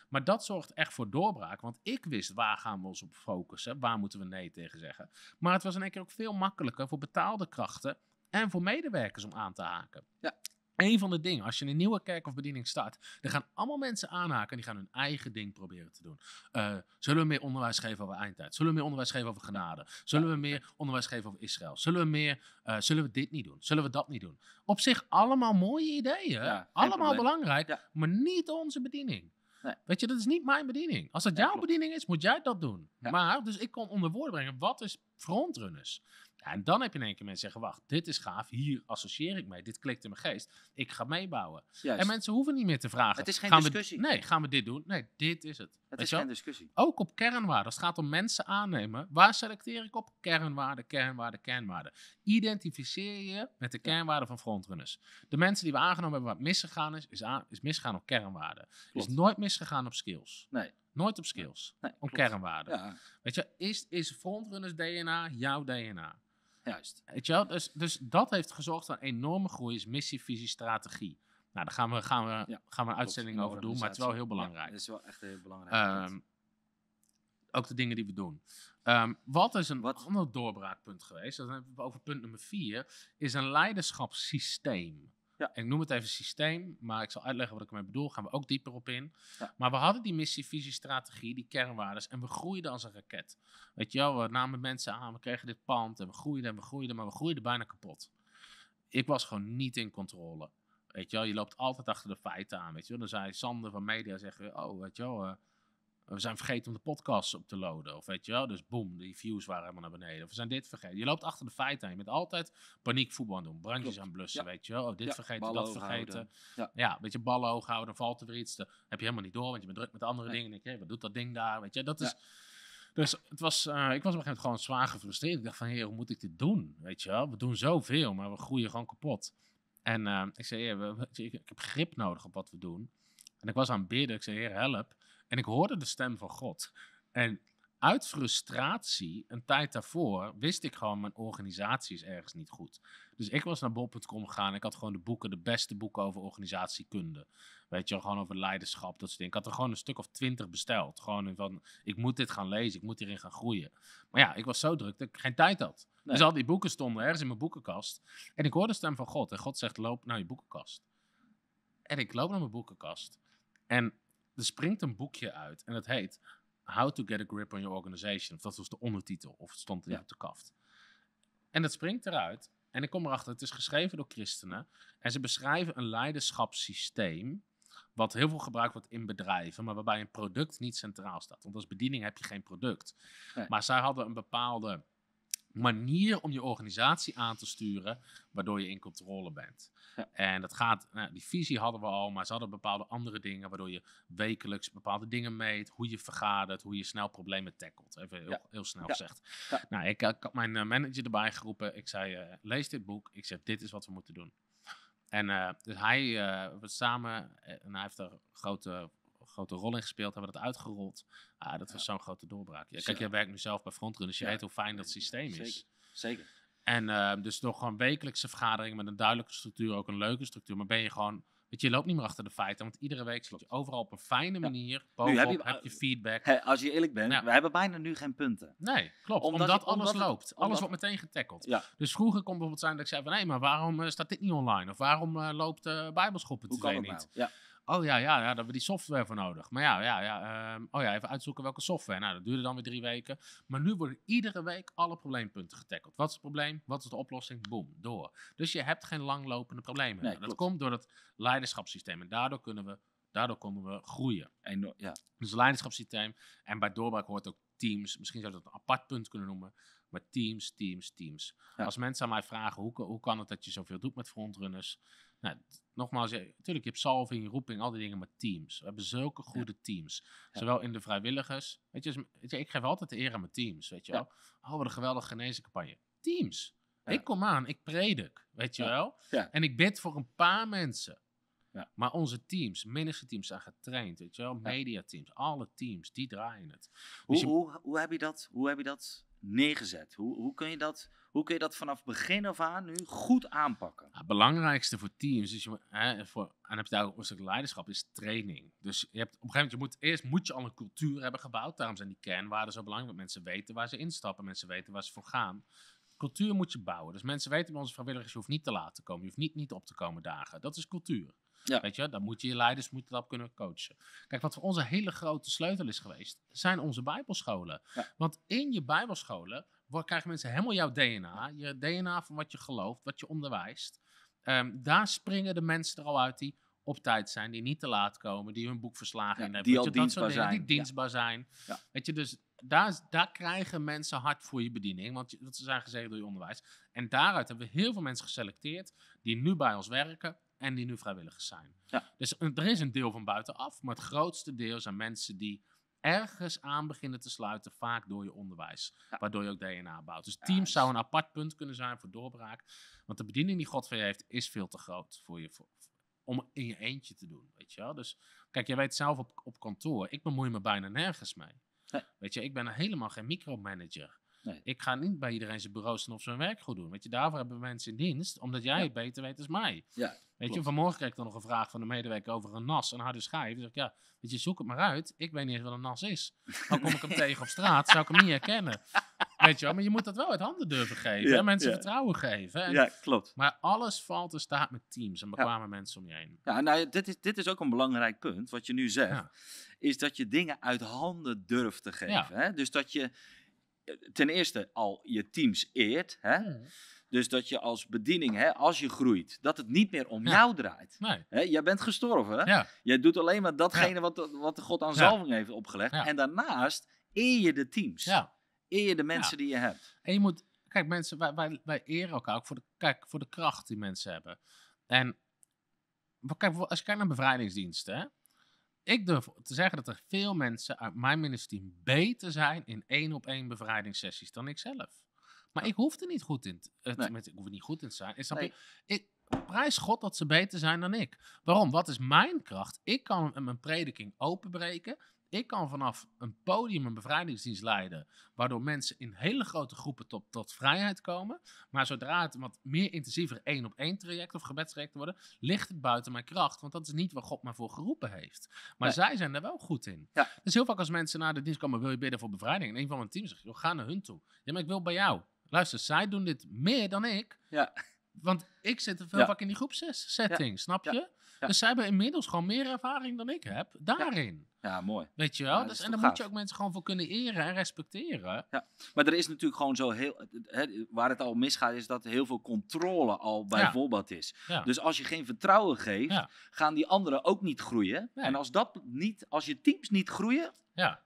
Maar dat zorgt echt voor doorbraak, want ik wist waar gaan we ons op focussen, waar moeten we nee tegen zeggen. Maar het was in één keer ook veel makkelijker voor betaalde krachten en voor medewerkers om aan te haken. Ja. Een van de dingen, als je een nieuwe kerk of bediening start, dan gaan allemaal mensen aanhaken en die gaan hun eigen ding proberen te doen. Eh, zullen we meer onderwijs geven over eindtijd? Zullen we meer onderwijs geven over genade? Zullen we meer onderwijs geven over Israël? Zullen we meer, eh, zullen we dit niet doen? Zullen we dat niet doen? Op zich allemaal mooie ideeën, Ja, allemaal belangrijk, Ja. maar niet onze bediening. Nee. Weet je, dat is niet mijn bediening. Als dat jouw klopt. bediening is, moet jij dat doen. Maar, dus ik kon onder woorden brengen, wat is frontrunners? Ja, en dan heb je in één keer mensen zeggen, wacht, dit is gaaf, hier associeer ik mee, dit klikt in mijn geest, ik ga meebouwen. Juist. En mensen hoeven niet meer te vragen. Het is geen gaan discussie. We, nee, gaan we dit doen? Nee, dit is het. het is wel? geen discussie. Ook op kernwaarden. Als het gaat om mensen aannemen, waar selecteer ik op? Kernwaarden, kernwaarden, kernwaarden. Identificeer je met de kernwaarden van frontrunners. De mensen die we aangenomen hebben het misgegaan is, is, aan- is misgegaan op kernwaarden. Klopt. Is nooit misgegaan op skills. Nee. Nooit op skills. Nee, Op klopt. kernwaarden. Ja, Weet je, is, is frontrunners DNA jouw DNA? Juist. Weet je wel? Dus, dus dat heeft gezorgd voor een enorme groei, is missie, visie, strategie. Nou, daar gaan we, gaan we, Ja, gaan we een uitzending over doen, maar het is wel heel belangrijk. Ja, dat is wel echt heel belangrijk. Ehm, ook de dingen die we doen. Ehm, wat is een Wat? ander doorbraakpunt geweest? Dan hebben we het over punt nummer vier. Is een leiderschapssysteem. Ja. Ik noem het even systeem, maar ik zal uitleggen wat ik ermee bedoel. Gaan we ook dieper op in. Ja. Maar we hadden die missie, visie, strategie, die kernwaarden. En we groeiden als een raket. Weet je wel, we namen mensen aan, we kregen dit pand. En we groeiden en we groeiden, maar we groeiden bijna kapot. Ik was gewoon niet in controle. Weet je wel, je loopt altijd achter de feiten aan. Weet je wel, dan zei Sander van media zeggen, oh, weet je wel, eh, we zijn vergeten om de podcasts op te loaden. Of weet je wel, dus boem, die views waren helemaal naar beneden. Of we zijn dit vergeten. Je loopt achter de feiten aan. Je bent altijd paniekvoetbal aan het doen. Brandjes Klopt. aan blussen, Ja. weet je wel. Oh, dit Ja, vergeten, dat vergeten. Ja. Ja, weet je, ballen hoog houden, dan valt er weer iets. Dat heb je helemaal niet door, want je bent druk met andere Nee. dingen. En ik, hé, wat doet dat ding daar? Weet je, dat is... Dus het was, eh, ik was op een gegeven moment gewoon zwaar gefrustreerd. Ik dacht van, heer, hoe moet ik dit doen? Weet je wel, we doen zoveel, maar we groeien gewoon kapot. En eh, ik zei, heer, we- je, ik, ik heb grip nodig op wat we doen. En ik was aan het bidden, ik zei, heer, help. En ik hoorde de stem van God. En uit frustratie, een tijd daarvoor, wist ik gewoon, mijn organisatie is ergens niet goed. Dus ik was naar bol.com gegaan. Ik had gewoon de boeken, de beste boeken over organisatiekunde. Weet je, gewoon over leiderschap, dat soort dingen. Ik had er gewoon een stuk of twintig besteld. Gewoon van, ik moet dit gaan lezen, ik moet hierin gaan groeien. Maar ja, ik was zo druk dat ik geen tijd had. Nee. Dus al die boeken stonden ergens in mijn boekenkast. En ik hoorde de stem van God. En God zegt, loop naar je boekenkast. En ik loop naar mijn boekenkast. En er springt een boekje uit. En dat heet How to Get a Grip on Your Organization. Of dat was de ondertitel. Of het stond er Ja. op de kaft. En dat springt eruit. En ik kom erachter, het is geschreven door christenen. En ze beschrijven een leiderschapssysteem. Wat heel veel gebruikt wordt in bedrijven. Maar waarbij een product niet centraal staat. Want als bediening heb je geen product. Nee. Maar zij hadden een bepaalde manier om je organisatie aan te sturen, waardoor je in controle bent. Ja. En dat gaat, nou, die visie hadden we al, maar ze hadden bepaalde andere dingen, waardoor je wekelijks bepaalde dingen meet, hoe je vergadert, hoe je snel problemen tackelt. Even heel, Ja. heel snel gezegd. Ja. Nou, ik, ik had mijn eh, manager erbij geroepen. Ik zei, eh, lees dit boek. Ik zeg, dit is wat we moeten doen. En eh, dus hij, eh we samen, en hij heeft er een grote, grote rol in gespeeld, hebben we dat uitgerold. Ah, dat was zo'n grote doorbraak. Ja, kijk, jij werkt nu zelf bij Frontrun, dus je weet hoe fijn dat systeem is. Zeker. Zeker. En eh, dus door gewoon wekelijkse vergaderingen met een duidelijke structuur, ook een leuke structuur. Maar ben je gewoon, weet je, je loopt niet meer achter de feiten. Want iedere week zit je overal op een fijne manier. Bovenop heb heb je- je, feedback. Als je eerlijk bent, Ja. we hebben bijna nu geen punten. Nee, klopt. Omdat Omdat, je- alles omdat het- loopt. alles omdat- wordt meteen getackeld. Ja. Dus vroeger kon bijvoorbeeld zijn dat ik zei van... nee, maar waarom eh, staat dit niet online? Of waarom eh, loopt uh, Bijbelschoppen niet? nou? Ja. Oh ja, ja, ja, daar hebben we die software voor nodig. Maar ja, ja, ja ehm, oh ja, even uitzoeken welke software. Nou, dat duurde dan weer drie weken. Maar nu worden iedere week alle probleempunten getackeld. Wat is het probleem? Wat is de oplossing? Boom, door. Dus je hebt geen langlopende problemen. Nee, dat komt door het leiderschapssysteem. En daardoor, kunnen we, daardoor konden we groeien. Eno- ja. Dus het leiderschapssysteem. En bij doorbraak hoort ook teams. Misschien zou je dat een apart punt kunnen noemen. Maar teams, teams, teams. Ja. Als mensen aan mij vragen, hoe, hoe kan het dat je zoveel doet met frontrunners? Nou, nogmaals, natuurlijk, je hebt salving, roeping, al die dingen, maar teams. We hebben zulke goede teams. Zowel in de vrijwilligers. Weet je, als- weet je, ik geef altijd de eer aan mijn teams, weet je wel. Oh, wat een geweldige geneescampagne. Teams. Ik kom aan, ik predik, weet je wel. En ik bid voor een paar mensen. Ja. Maar onze teams, ministerteams zijn getraind, weet je wel. Mediateams, alle teams, die draaien het. Hoe, Dus je- hoe, hoe, heb je dat, hoe heb je dat neergezet? Hoe, hoe, kun je dat, hoe kun je dat vanaf begin af aan nu goed aanpakken? Het belangrijkste voor teams is, je, hè, voor, en heb je daar ook een leiderschap, is training. Dus je hebt, op een gegeven moment, je moet, eerst moet je al een cultuur hebben gebouwd. Daarom zijn die kernwaarden zo belangrijk, want mensen weten waar ze instappen, mensen weten waar ze voor gaan. Cultuur moet je bouwen. Dus mensen weten bij onze vrijwilligers, je hoeft niet te laat te komen. Je hoeft niet, niet op te komen dagen. Dat is cultuur. Ja. Weet je, dan moet je je leiders moeten dat kunnen coachen. Kijk, wat voor onze hele grote sleutel is geweest, zijn onze bijbelscholen. Ja. Want in je bijbelscholen krijgen mensen helemaal jouw DNA. Je DNA van wat je gelooft, wat je onderwijst. Ehm, daar springen de mensen er al uit die op tijd zijn, die niet te laat komen, die hun boek verslagen Ja, in hebben. die al je, dat dienstbaar dingen, zijn. Die dienstbaar zijn. Weet je, dus daar, daar krijgen mensen hard voor je bediening, want dat ze zijn gezegd door je onderwijs. En daaruit hebben we heel veel mensen geselecteerd die nu bij ons werken en die nu vrijwilligers zijn. Ja. Dus er is een deel van buitenaf, maar het grootste deel zijn mensen die ergens aan beginnen te sluiten, vaak door je onderwijs, Ja. waardoor je ook DNA bouwt. Dus Ja, teams dus- zou een apart punt kunnen zijn voor doorbraak, want de bediening die God voor je heeft is veel te groot voor je, voor- om in je eentje te doen, weet je wel. Dus kijk, jij weet zelf op, op kantoor, ik bemoei me bijna nergens mee. Nee. Weet je, ik ben helemaal geen micromanager. Nee. Ik ga niet bij iedereen zijn bureau staan of zijn werk goed doen. Weet je, daarvoor hebben we mensen in dienst, omdat jij Ja. het beter weet als mij. Ja, Weet je, vanmorgen kreeg ik dan nog een vraag van een medewerker over een nas, een harde schijf. Dan zeg ik, ja, weet je, zoek het maar uit. Ik weet niet eens wat een nas is. Al kom ik hem tegen op straat, zou ik hem niet herkennen. Weet je wel, maar je moet dat wel uit handen durven geven. Ja, hè? Mensen ja. vertrouwen geven. En- ja, klopt. Maar alles valt en staat met teams en bekwame mensen om je heen. Ja, nou, dit, is, dit is ook een belangrijk punt, wat je nu zegt. Is dat je dingen uit handen durft te geven. Hè? Dus dat je ten eerste al je teams eert. Hè? Dus dat je als bediening, hè, als je groeit, dat het niet meer om Ja. jou draait. Nee, Hè? Jij bent gestorven. Hè? ja, Jij doet alleen maar datgene wat, wat God aan zalving heeft opgelegd. En daarnaast eer je de teams. ja. Eer je de mensen die je hebt. En je moet, kijk mensen, wij, wij, wij eren elkaar ook voor de, kijk, voor de kracht die mensen hebben. En kijk, als je kijkt naar bevrijdingsdiensten, hè, ik durf te zeggen dat er veel mensen uit mijn ministerie beter zijn in één op één bevrijdingssessies dan ik zelf. Maar ik hoef er niet goed in. te- eh, Nee. met, ik hoef er niet goed in te zijn. Ik Nee. Ik prijs God dat ze beter zijn dan ik. Waarom? Wat is mijn kracht? Ik kan mijn prediking openbreken. Ik kan vanaf een podium een bevrijdingsdienst leiden, waardoor mensen in hele grote groepen tot, tot vrijheid komen. Maar zodra het wat meer intensiever één op één traject of gebedstraject worden, ligt het buiten mijn kracht. Want dat is niet waar God mij voor geroepen heeft. Maar Nee. zij zijn er wel goed in. Ja. Dus heel vaak als mensen naar de dienst komen, wil je bidden voor bevrijding? En een van mijn team zegt, joh, ga naar hun toe. Ja, maar ik wil bij jou. Luister, zij doen dit meer dan ik. Ja. Want ik zit er veel Ja. vaak in die groepsetting, snap je? Ja. Dus zij hebben inmiddels gewoon meer ervaring dan ik heb daarin. Ja, mooi. Weet je wel? Ja, dat dus, en daar moet je ook mensen gewoon voor kunnen eren en respecteren. Maar er is natuurlijk gewoon zo heel. Waar het al misgaat, is dat heel veel controle al bij Ja. voorbaat is. Ja. Dus als je geen vertrouwen geeft, Ja. gaan die anderen ook niet groeien. Nee. En als, dat niet, als je teams niet groeien, Ja.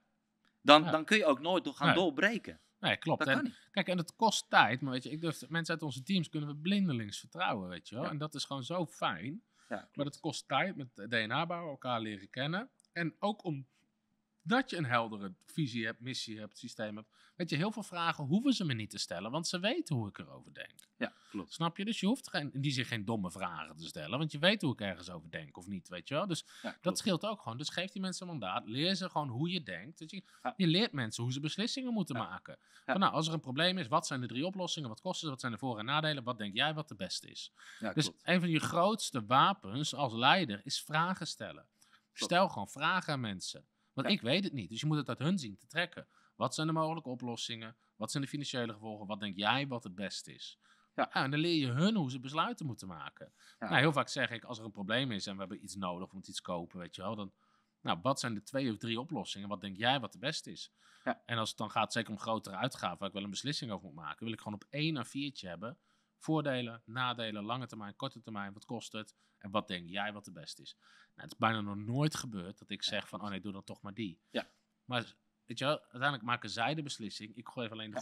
dan, Ja. dan kun je ook nooit gaan Nee. doorbreken. Nee, klopt. Dat En-. Kijk, en het kost tijd, maar weet je, ik durf, mensen uit onze teams kunnen we blindelings vertrouwen, weet je wel. Ja. En dat is gewoon zo fijn. Ja, Maar het kost tijd met DNA bouwen, elkaar leren kennen. En ook omdat je een heldere visie hebt, missie hebt, systeem hebt. Weet je, heel veel vragen hoeven ze me niet te stellen, want ze weten hoe ik erover denk. Ja, klopt. Snap je? Dus je hoeft geen, in die zin geen domme vragen te stellen, want je weet hoe ik ergens over denk of niet, weet je wel. Dus Ja, dat scheelt ook gewoon. Dus geef die mensen een mandaat. Leer ze gewoon hoe je denkt. Weet je, Ja. je leert mensen hoe ze beslissingen moeten Ja. maken. Van, nou, als er een probleem is, wat zijn de drie oplossingen? Wat kosten ze? Wat zijn de voor- en nadelen? Wat denk jij wat de beste is? Dus klopt. een van je grootste wapens als leider is vragen stellen. Stel gewoon vragen aan mensen. Want Ja. ik weet het niet. Dus je moet het uit hun zien te trekken. Wat zijn de mogelijke oplossingen? Wat zijn de financiële gevolgen? Wat denk jij wat het beste is? Ja. en dan leer je hun hoe ze besluiten moeten maken. Ja. Nou, heel vaak zeg ik, als er een probleem is en we hebben iets nodig, we moeten iets kopen, weet je wel, dan, nou, wat zijn de twee of drie oplossingen? Wat denk jij wat de beste is? Ja. En als het dan gaat, zeker om grotere uitgaven, waar ik wel een beslissing over moet maken, wil ik gewoon op één a viertje hebben. Voordelen, nadelen, lange termijn, korte termijn, wat kost het? En wat denk jij wat de beste is? Nou, het is bijna nog nooit gebeurd dat ik zeg van, oh nee, doe dan toch maar die. Ja. Maar weet je wel, uiteindelijk maken zij de beslissing. Ik gooi alleen de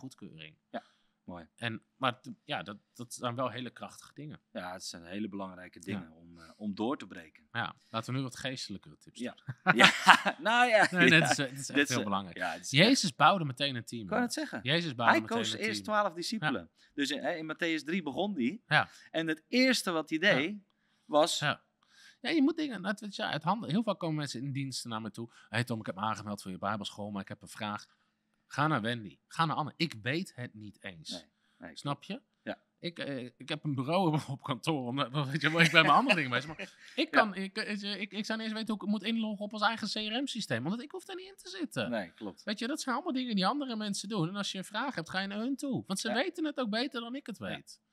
Ja. Mooi. En, maar ja, dat, dat zijn wel hele krachtige dingen. Ja, het zijn hele belangrijke dingen om, eh, om door te breken. Ja, laten we nu wat geestelijkere tips Ja. doen. ja, nou ja. Nee, nee, ja. het is, echt Dit heel eh, belangrijk. Ja, is Jezus bouwde meteen een team. Kan het zeggen. Jezus bouwde Hij meteen koos een eerst twaalf discipelen. Dus in, hè, in Matthäus 3 begon die. Ja. En het eerste wat hij deed was... Ja. Ja, je moet dingen, weet je, uit handen. Heel vaak komen mensen in diensten naar me toe. Hé Tom, ik heb me aangemeld voor je bijbelschool, maar ik heb een vraag. Ga naar Wendy. Ga naar Anne. Ik weet het niet eens. Nee, nee, Snap je? Ja. Ik, eh, ik heb een bureau op- kantoor, omdat, weet je, wel, ik ben met andere dingen bezig. Maar ik, kan, ik, eh, ik, ik zou niet eens weten hoe ik moet inloggen op ons eigen CRM-systeem, want ik hoef daar niet in te zitten. Nee, klopt. Weet je, dat zijn allemaal dingen die andere mensen doen. En als je een vraag hebt, ga je naar hun toe. Want ze Ja. weten het ook beter dan ik het weet. Ja.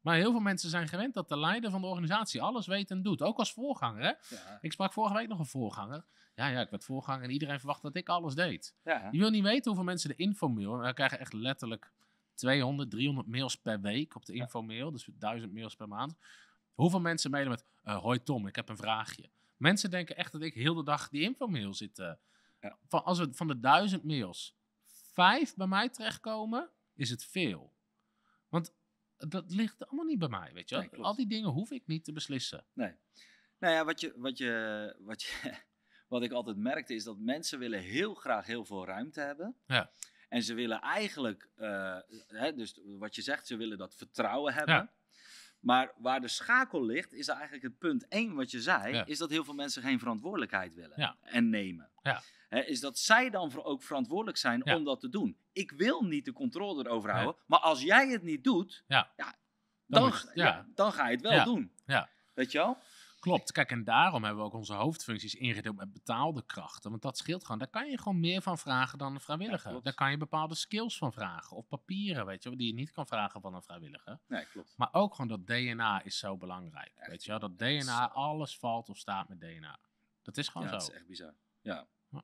Maar heel veel mensen zijn gewend dat de leider van de organisatie alles weet en doet. Ook als voorganger, hè? Ja. Ik sprak vorige week nog een voorganger. Ja, ja, ik werd voorganger en iedereen verwacht dat ik alles deed. Ja. Je wil niet weten hoeveel mensen de infomail... We krijgen echt letterlijk 200, 300 mails per week op de infomail. Dus 1000 mails per maand. Hoeveel mensen mailen met... eh, Hoi Tom, ik heb een vraagje. Mensen denken echt dat ik heel de dag die infomail zit... eh, Ja. van, als we van de duizend mails vijf bij mij terechtkomen, is het veel. Want dat ligt allemaal niet bij mij, weet je. Nee. Al die dingen hoef ik niet te beslissen. Nee. Nou ja, wat, je, wat, je, wat, je, wat ik altijd merkte is dat mensen willen heel graag heel veel ruimte hebben. Ja. En ze willen eigenlijk, eh, hè, dus wat je zegt, ze willen dat vertrouwen hebben. Ja. Maar waar de schakel ligt, is eigenlijk het punt één wat je zei, Ja. is dat heel veel mensen geen verantwoordelijkheid willen Ja. en nemen. Ja. Is dat zij dan ook verantwoordelijk zijn om dat te doen. Ik wil niet de controle erover Nee. houden, maar als jij het niet doet, Ja. ja, Dan dan, moet dan ga je het wel doen. Ja. Weet je wel? Klopt. Kijk, en daarom hebben we ook onze hoofdfuncties ingedeeld met betaalde krachten. Want dat scheelt gewoon. Daar kan je gewoon meer van vragen dan een vrijwilliger. Daar kan je bepaalde skills van vragen. Of papieren, weet je wel, die je niet kan vragen van een vrijwilliger. Nee, klopt. Maar ook gewoon dat DNA is zo belangrijk. Echt, weet je wel, dat dat DNA, alles valt of staat met DNA. Dat is gewoon Ja, dat zo. is echt bizar. Ja. Ja.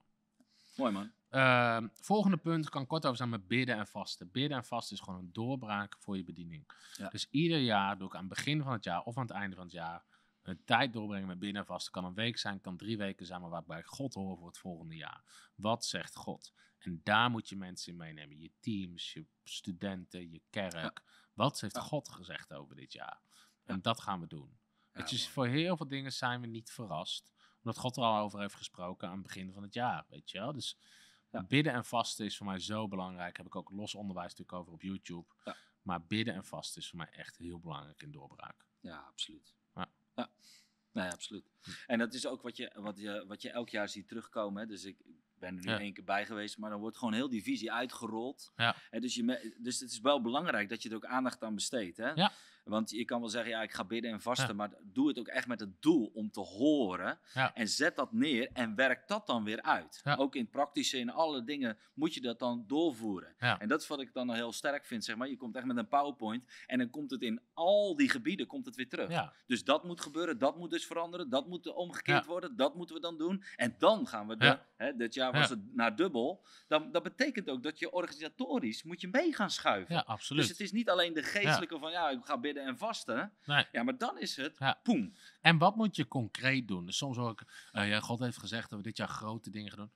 Mooi man. Ehm, volgende punt kan kort over zijn met bidden en vasten. Bidden en vasten is gewoon een doorbraak voor je bediening. Dus ieder jaar doe ik aan het begin van het jaar of aan het einde van het jaar een tijd doorbrengen met bidden en vasten. Kan een week zijn, kan drie weken zijn, maar waarbij God hoor voor het volgende jaar. Wat zegt God? En daar moet je mensen in meenemen. Je teams, je studenten, je kerk. Wat heeft. God gezegd over dit jaar? En dat gaan we doen. Het is, voor heel veel dingen zijn we niet verrast. Omdat God er al over heeft gesproken aan het begin van het jaar. Weet je wel? Dus Ja. bidden en vasten is voor mij zo belangrijk. Heb ik ook los onderwijs natuurlijk over op YouTube. Ja. Maar bidden en vasten is voor mij echt heel belangrijk in doorbraak. Ja, absoluut. Ja. Nee, absoluut. En dat is ook wat je, wat je, wat je elk jaar ziet terugkomen. Hè. Dus ik ben er nu Ja. één keer bij geweest, maar dan wordt gewoon heel die visie uitgerold. Ja. Hè, dus, je, dus het is wel belangrijk dat je er ook aandacht aan besteedt. Hè? Ja. Want je kan wel zeggen, ja, ik ga bidden en vasten, Ja. maar doe het ook echt met het doel om te horen. Ja. En zet dat neer en werk dat dan weer uit. Ja. Ook in praktische, in alle dingen moet je dat dan doorvoeren. En dat is wat ik dan heel sterk vind, zeg maar. Je komt echt met een PowerPoint en dan komt het in al die gebieden komt het weer terug. Dus dat moet gebeuren, dat moet dus veranderen, dat moet omgekeerd worden, dat moeten we dan doen. En dan gaan we, de, hè, dit jaar was het naar dubbel. Dan, dat betekent ook dat je organisatorisch moet je mee gaan schuiven. ja absoluut. dus het is niet alleen de geestelijke van ja, ik ga bidden en vasten. Nee. Ja, maar dan is het Ja. poem. En wat moet je concreet doen? Dus soms hoor ik, eh, ja, God heeft gezegd dat we dit jaar grote dingen gaan doen.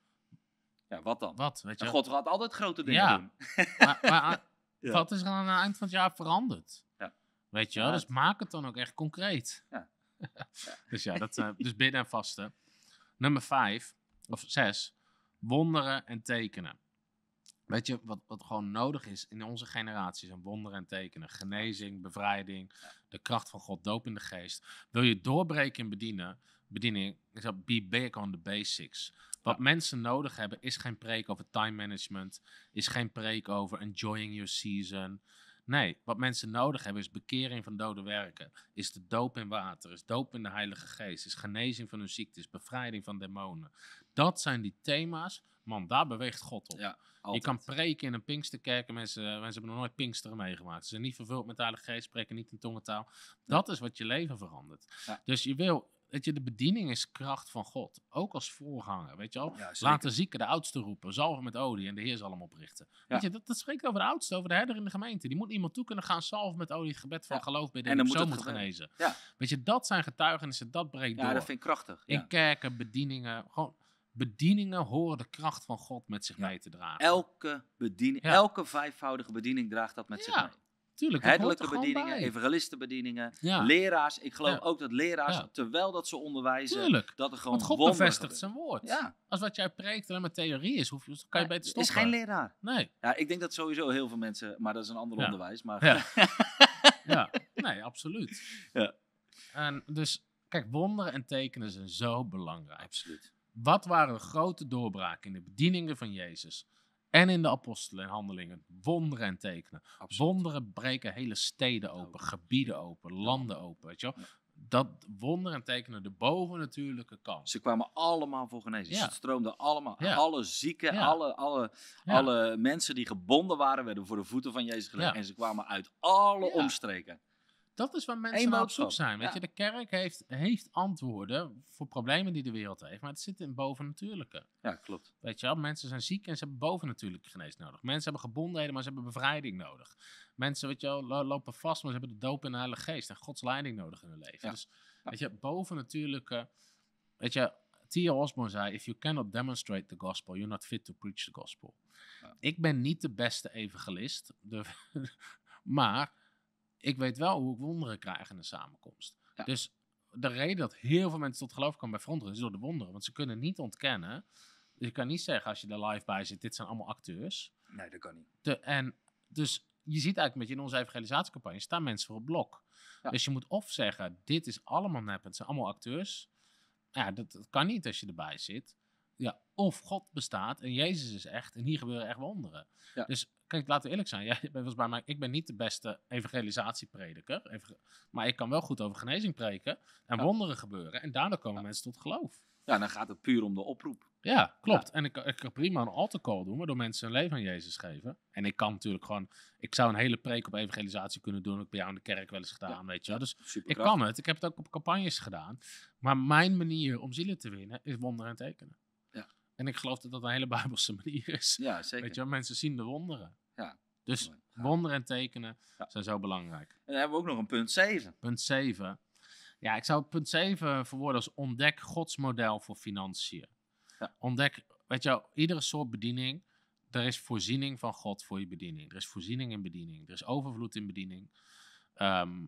Ja, wat dan? Wat, weet je? God gaat altijd grote dingen Ja. doen. Maar, Ja. wat is er aan het eind van het jaar veranderd? Ja. Weet je wel? Ja, Dus maak het dan ook echt concreet. Ja. dus ja, dat, eh, dus bidden en vasten. Nummer vijf, of zes, wonderen en tekenen. Weet je, wat, wat gewoon nodig is in onze generatie zijn wonderen en tekenen. Genezing, bevrijding, de kracht van God, doop in de geest. Wil je doorbreken in bedienen, bediening, is dat be big on the basics. Wat mensen nodig hebben is geen preek over time management, is geen preek over enjoying your season. Nee, wat mensen nodig hebben is bekering van dode werken. Is de doop in water, is doop in de Heilige Geest, is genezing van hun ziekte, is bevrijding van demonen. Dat zijn die thema's. Man, daar beweegt God op. Ja, Je kan preken in een Pinksterkerk en mensen, mensen hebben nog nooit Pinksteren meegemaakt. Ze zijn niet vervuld met de Heilige Geest, spreken niet in tongentaal. Dat is wat je leven verandert. Ja. Dus je wil, weet je, de bediening is kracht van God. Ook als voorganger, weet je wel. Ja. Laat de zieken de oudste roepen, zalven met olie en de Heer zal hem oprichten. Weet je, dat, dat spreekt over de oudste, over de herder in de gemeente. Die moet iemand toe kunnen gaan, salven met olie, het gebed van Ja. geloof bidden En dan de moet het moet genezen. Ja. Weet je, dat zijn getuigenissen, dat breekt Ja, door. dat vind ik krachtig. In Ja. kerken, bedieningen, gewoon bedieningen horen de kracht van God met zich Ja. mee te dragen. Elke bediening, Ja. elke vijfvoudige bediening draagt dat met zich Ja, mee. Tuurlijk, gewoon bedieningen, evangelistenbedieningen, leraars. Ik geloof ook dat leraars, terwijl dat ze onderwijzen, Tuurlijk. dat er gewoon Want God bevestigt zijn woord. Ja, Als wat jij preekt alleen maar theorie is, hoef je, kan je beter is stoppen. geen leraar. Nee. Ja, ik denk dat sowieso heel veel mensen, maar dat is een ander onderwijs. Maar Ja. ja. Nee, absoluut. Ja. En dus, kijk, wonderen en tekenen zijn zo belangrijk. absoluut. Wat waren de grote doorbraken in de bedieningen van Jezus? En in de apostelen en handelingen. Wonderen en tekenen. absoluut. Wonderen breken hele steden open, gebieden open, landen open. Weet je wel? Dat wonderen en tekenen de bovennatuurlijke kant. Ze kwamen allemaal voor genezing. Ja. Ze stroomden allemaal. Ja. Alle zieken, Ja. alle, alle, alle mensen die gebonden waren, werden voor de voeten van Jezus gelegd. En ze kwamen uit alle omstreken. Dat is waar mensen naar op zoek zijn. Weet ja. je, de kerk heeft, heeft antwoorden voor problemen die de wereld heeft, maar het zit in bovennatuurlijke. Ja, klopt. Weet je wel, mensen zijn ziek en ze hebben bovennatuurlijke genees nodig. Mensen hebben gebondenheden, maar ze hebben bevrijding nodig. Mensen, weet je wel, lopen vast, maar ze hebben de doop in de Heilige Geest en Gods leiding nodig in hun leven. Ja. Dus, weet je, bovennatuurlijke, weet je, T.O. Osborne zei, if you cannot demonstrate the gospel, you're not fit to preach the gospel. Ja. Ik ben niet de beste evangelist, de, maar ik weet wel hoe ik wonderen krijg in de samenkomst. Ja. Dus de reden dat heel veel mensen tot geloof komen bij Frontrunners is door de wonderen. Want ze kunnen niet ontkennen. Dus je kan niet zeggen als je er live bij zit, dit zijn allemaal acteurs. Nee, dat kan niet. De, en dus je ziet eigenlijk met je in onze evangelisatiecampagne staan mensen voor het blok. Ja. Dus je moet of zeggen, dit is allemaal nep, het zijn allemaal acteurs. Ja, dat, dat kan niet als je erbij zit. Ja, of God bestaat en Jezus is echt en hier gebeuren echt wonderen. Ja. Dus kijk, laten we eerlijk zijn. Jij bent bij mij, ik ben niet de beste evangelisatieprediker, evang- maar ik kan wel goed over genezing preken en Ja. wonderen gebeuren. En daardoor komen Ja. mensen tot geloof. Ja, dan gaat het puur om de oproep. Ja, klopt. En ik, ik kan prima een altar call doen, waardoor mensen hun leven aan Jezus geven. En ik kan natuurlijk gewoon, ik zou een hele preek op evangelisatie kunnen doen. Ik bij jou in de kerk wel eens gedaan, weet je wel. Dus ik kan het. Ik heb het ook op campagnes gedaan. Maar mijn manier om zielen te winnen is wonderen en tekenen. En ik geloof dat dat een hele bijbelse manier is. Ja, zeker. Weet je mensen zien de wonderen. Ja. Dus. Ja. wonderen en tekenen Ja. zijn zo belangrijk. En dan hebben we ook nog een punt 7. Punt 7. Ja, ik zou punt 7 verwoorden als ontdek Gods model voor financiën. Ja. Ontdek, weet je iedere soort bediening, er is voorziening van God voor je bediening. Er is voorziening in bediening. Er is overvloed in bediening. Ehm,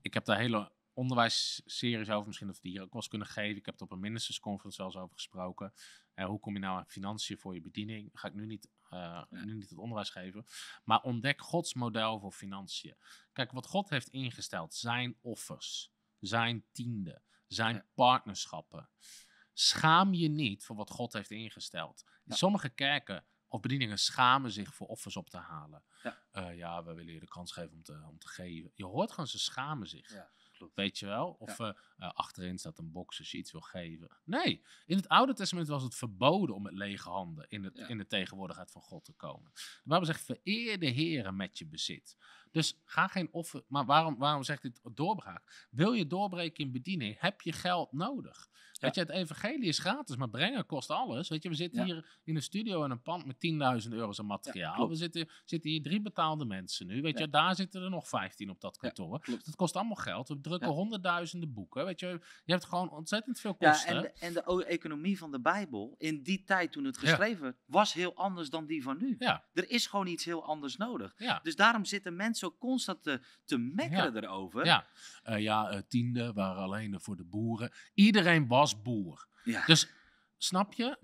ik heb daar hele onderwijsseries over, misschien dat we die hier ook wel eens kunnen geven. Ik heb het op een ministers conference wel eens over gesproken. Eh, hoe kom je nou aan financiën voor je bediening? Ga ik nu niet, eh, nu niet het onderwijs geven. Maar ontdek Gods model voor financiën. Kijk, wat God heeft ingesteld, zijn offers, zijn tiende, zijn Ja. partnerschappen. Schaam je niet voor wat God heeft ingesteld. Ja. Sommige kerken of bedieningen schamen zich voor offers op te halen. Ja. Eh, ja, we willen je de kans geven om te, om te geven. Je hoort gewoon, ze schamen zich. Ja, klopt. Weet je wel? Of eh, eh, achterin staat een box als je iets wil geven. Nee, in het Oude Testament was het verboden om met lege handen in, het, Ja. in de tegenwoordigheid van God te komen. De Bijbel zegt, vereer de Heeren met je bezit. Dus ga geen offer. Maar waarom, waarom zegt dit doorbraak? Wil je doorbreken in bediening? Heb je geld nodig? Weet je, het evangelie is gratis, maar brengen kost alles. Weet je, we zitten Ja. hier in een studio in een pand met 10.000 euro's aan materiaal. we zitten, zitten hier drie betaalde mensen nu. Weet Ja. je, daar zitten er nog 15 op dat kantoor. dat kost allemaal geld. We drukken Ja. honderdduizenden boeken. Weet je, je hebt gewoon ontzettend veel Ja, kosten. en de, en de economie van de Bijbel in die tijd toen het Ja. geschreven was heel anders dan die van nu. Ja. Er is gewoon iets heel anders nodig. ja. Dus daarom zitten mensen constant te, te mekkeren Ja. erover. Ja, Eh, ja eh, tiende waren alleen voor de boeren. Iedereen was boer. Ja. Dus snap je?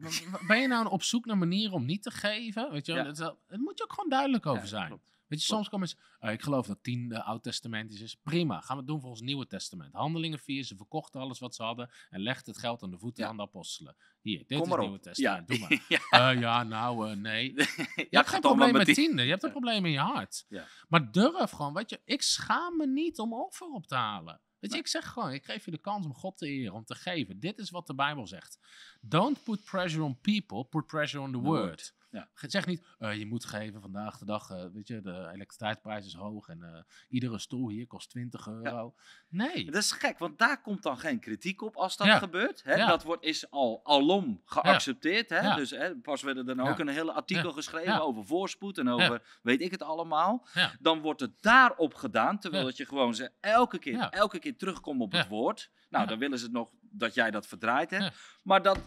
Ben je nou op zoek naar manieren om niet te geven? Weet je? Ja. daar moet je ook gewoon duidelijk over zijn. klopt. Weet je, soms komen ze, eh, ik geloof dat tiende oud-testamentisch is. Prima, gaan we het doen volgens Nieuwe Testament. Handelingen 4, ze verkochten alles wat ze hadden en legden het geld aan de voeten Ja. van de apostelen. Hier, dit Kom is het Nieuwe. Testament, ja. doe maar. ja. Eh, ja, nou, eh, nee. Je hebt geen probleem met tiende. Je hebt een probleem in je hart. Maar durf gewoon, weet je, ik schaam me niet om offer op te halen. Weet je, ik zeg gewoon, ik geef je de kans om God te eren, om te geven. Dit is wat de Bijbel zegt. Don't put pressure on people, put pressure on the The word. word. Ja. Zeg niet, eh, je moet geven vandaag de dag, eh, weet je, de elektriciteitsprijs is hoog en eh, iedere stoel hier kost 20 euro. Nee. Dat is gek, want daar komt dan geen kritiek op als dat Ja. gebeurt. Hè? Ja. Dat wordt, is al alom geaccepteerd. Hè? Dus hè, pas werden er dan ook een hele artikel geschreven over voorspoed en over weet ik het allemaal. Dan wordt het daarop gedaan, terwijl dat je gewoon ze elke keer, elke keer terugkomt op het woord. Nou, dan willen ze nog dat jij dat verdraait. Hè? Ja. Maar dat,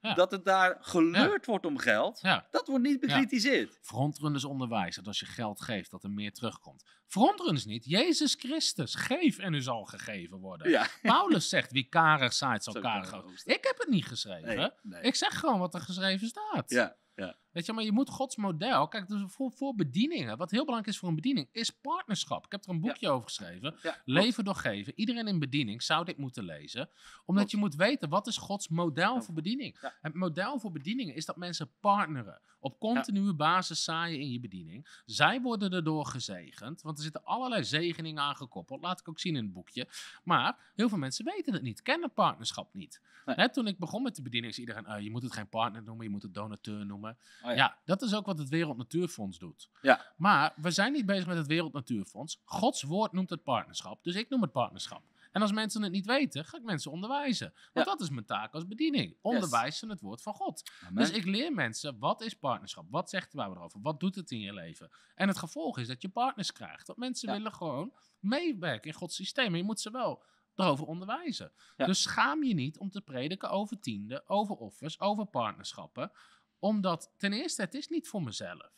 Ja. dat het daar geleurd wordt om geld, Ja. dat wordt niet bekritiseerd. Frontrunners onderwijs, dat als je geld geeft, dat er meer terugkomt. Frontrunners niet. Jezus Christus, geef en u zal gegeven worden. Paulus zegt, wie karig zaait, zal karig karig oogsten. Ik heb het niet geschreven. Nee, nee. Ik zeg gewoon wat er geschreven staat. Ja, ja. Weet je, maar je moet Gods model. Kijk, dus voor, voor bedieningen. Wat heel belangrijk is voor een bediening, is partnerschap. Ik heb er een boekje over geschreven. ja. Leven door geven. Iedereen in bediening zou dit moeten lezen. Omdat je moet weten, wat is Gods model voor bediening? Ja. Het model voor bedieningen is dat mensen partneren. Op continue basis zaaien in je bediening. Zij worden erdoor gezegend. Want er zitten allerlei zegeningen aan gekoppeld. Laat ik ook zien in het boekje. Maar heel veel mensen weten het niet. Kennen partnerschap niet. Nee. Hè, toen ik begon met de bediening, zei iedereen... eh, je moet het geen partner noemen, je moet het donateur noemen. Oh ja. ja. dat is ook wat het Wereld Natuurfonds doet. Ja. Maar we zijn niet bezig met het Wereld Natuurfonds. Gods woord noemt het partnerschap. Dus ik noem het partnerschap. En als mensen het niet weten, ga ik mensen onderwijzen. Want Ja. dat is mijn taak als bediening. Onderwijzen het woord van God. Amen. Dus ik leer mensen, wat is partnerschap? Wat zegt de Bijbel erover? Wat doet het in je leven? En het gevolg is dat je partners krijgt. Want mensen Ja. willen gewoon meewerken in Gods systeem. Maar je moet ze wel erover onderwijzen. Ja. Dus schaam je niet om te prediken over tienden, over offers, over partnerschappen. Omdat, ten eerste, het is niet voor mezelf.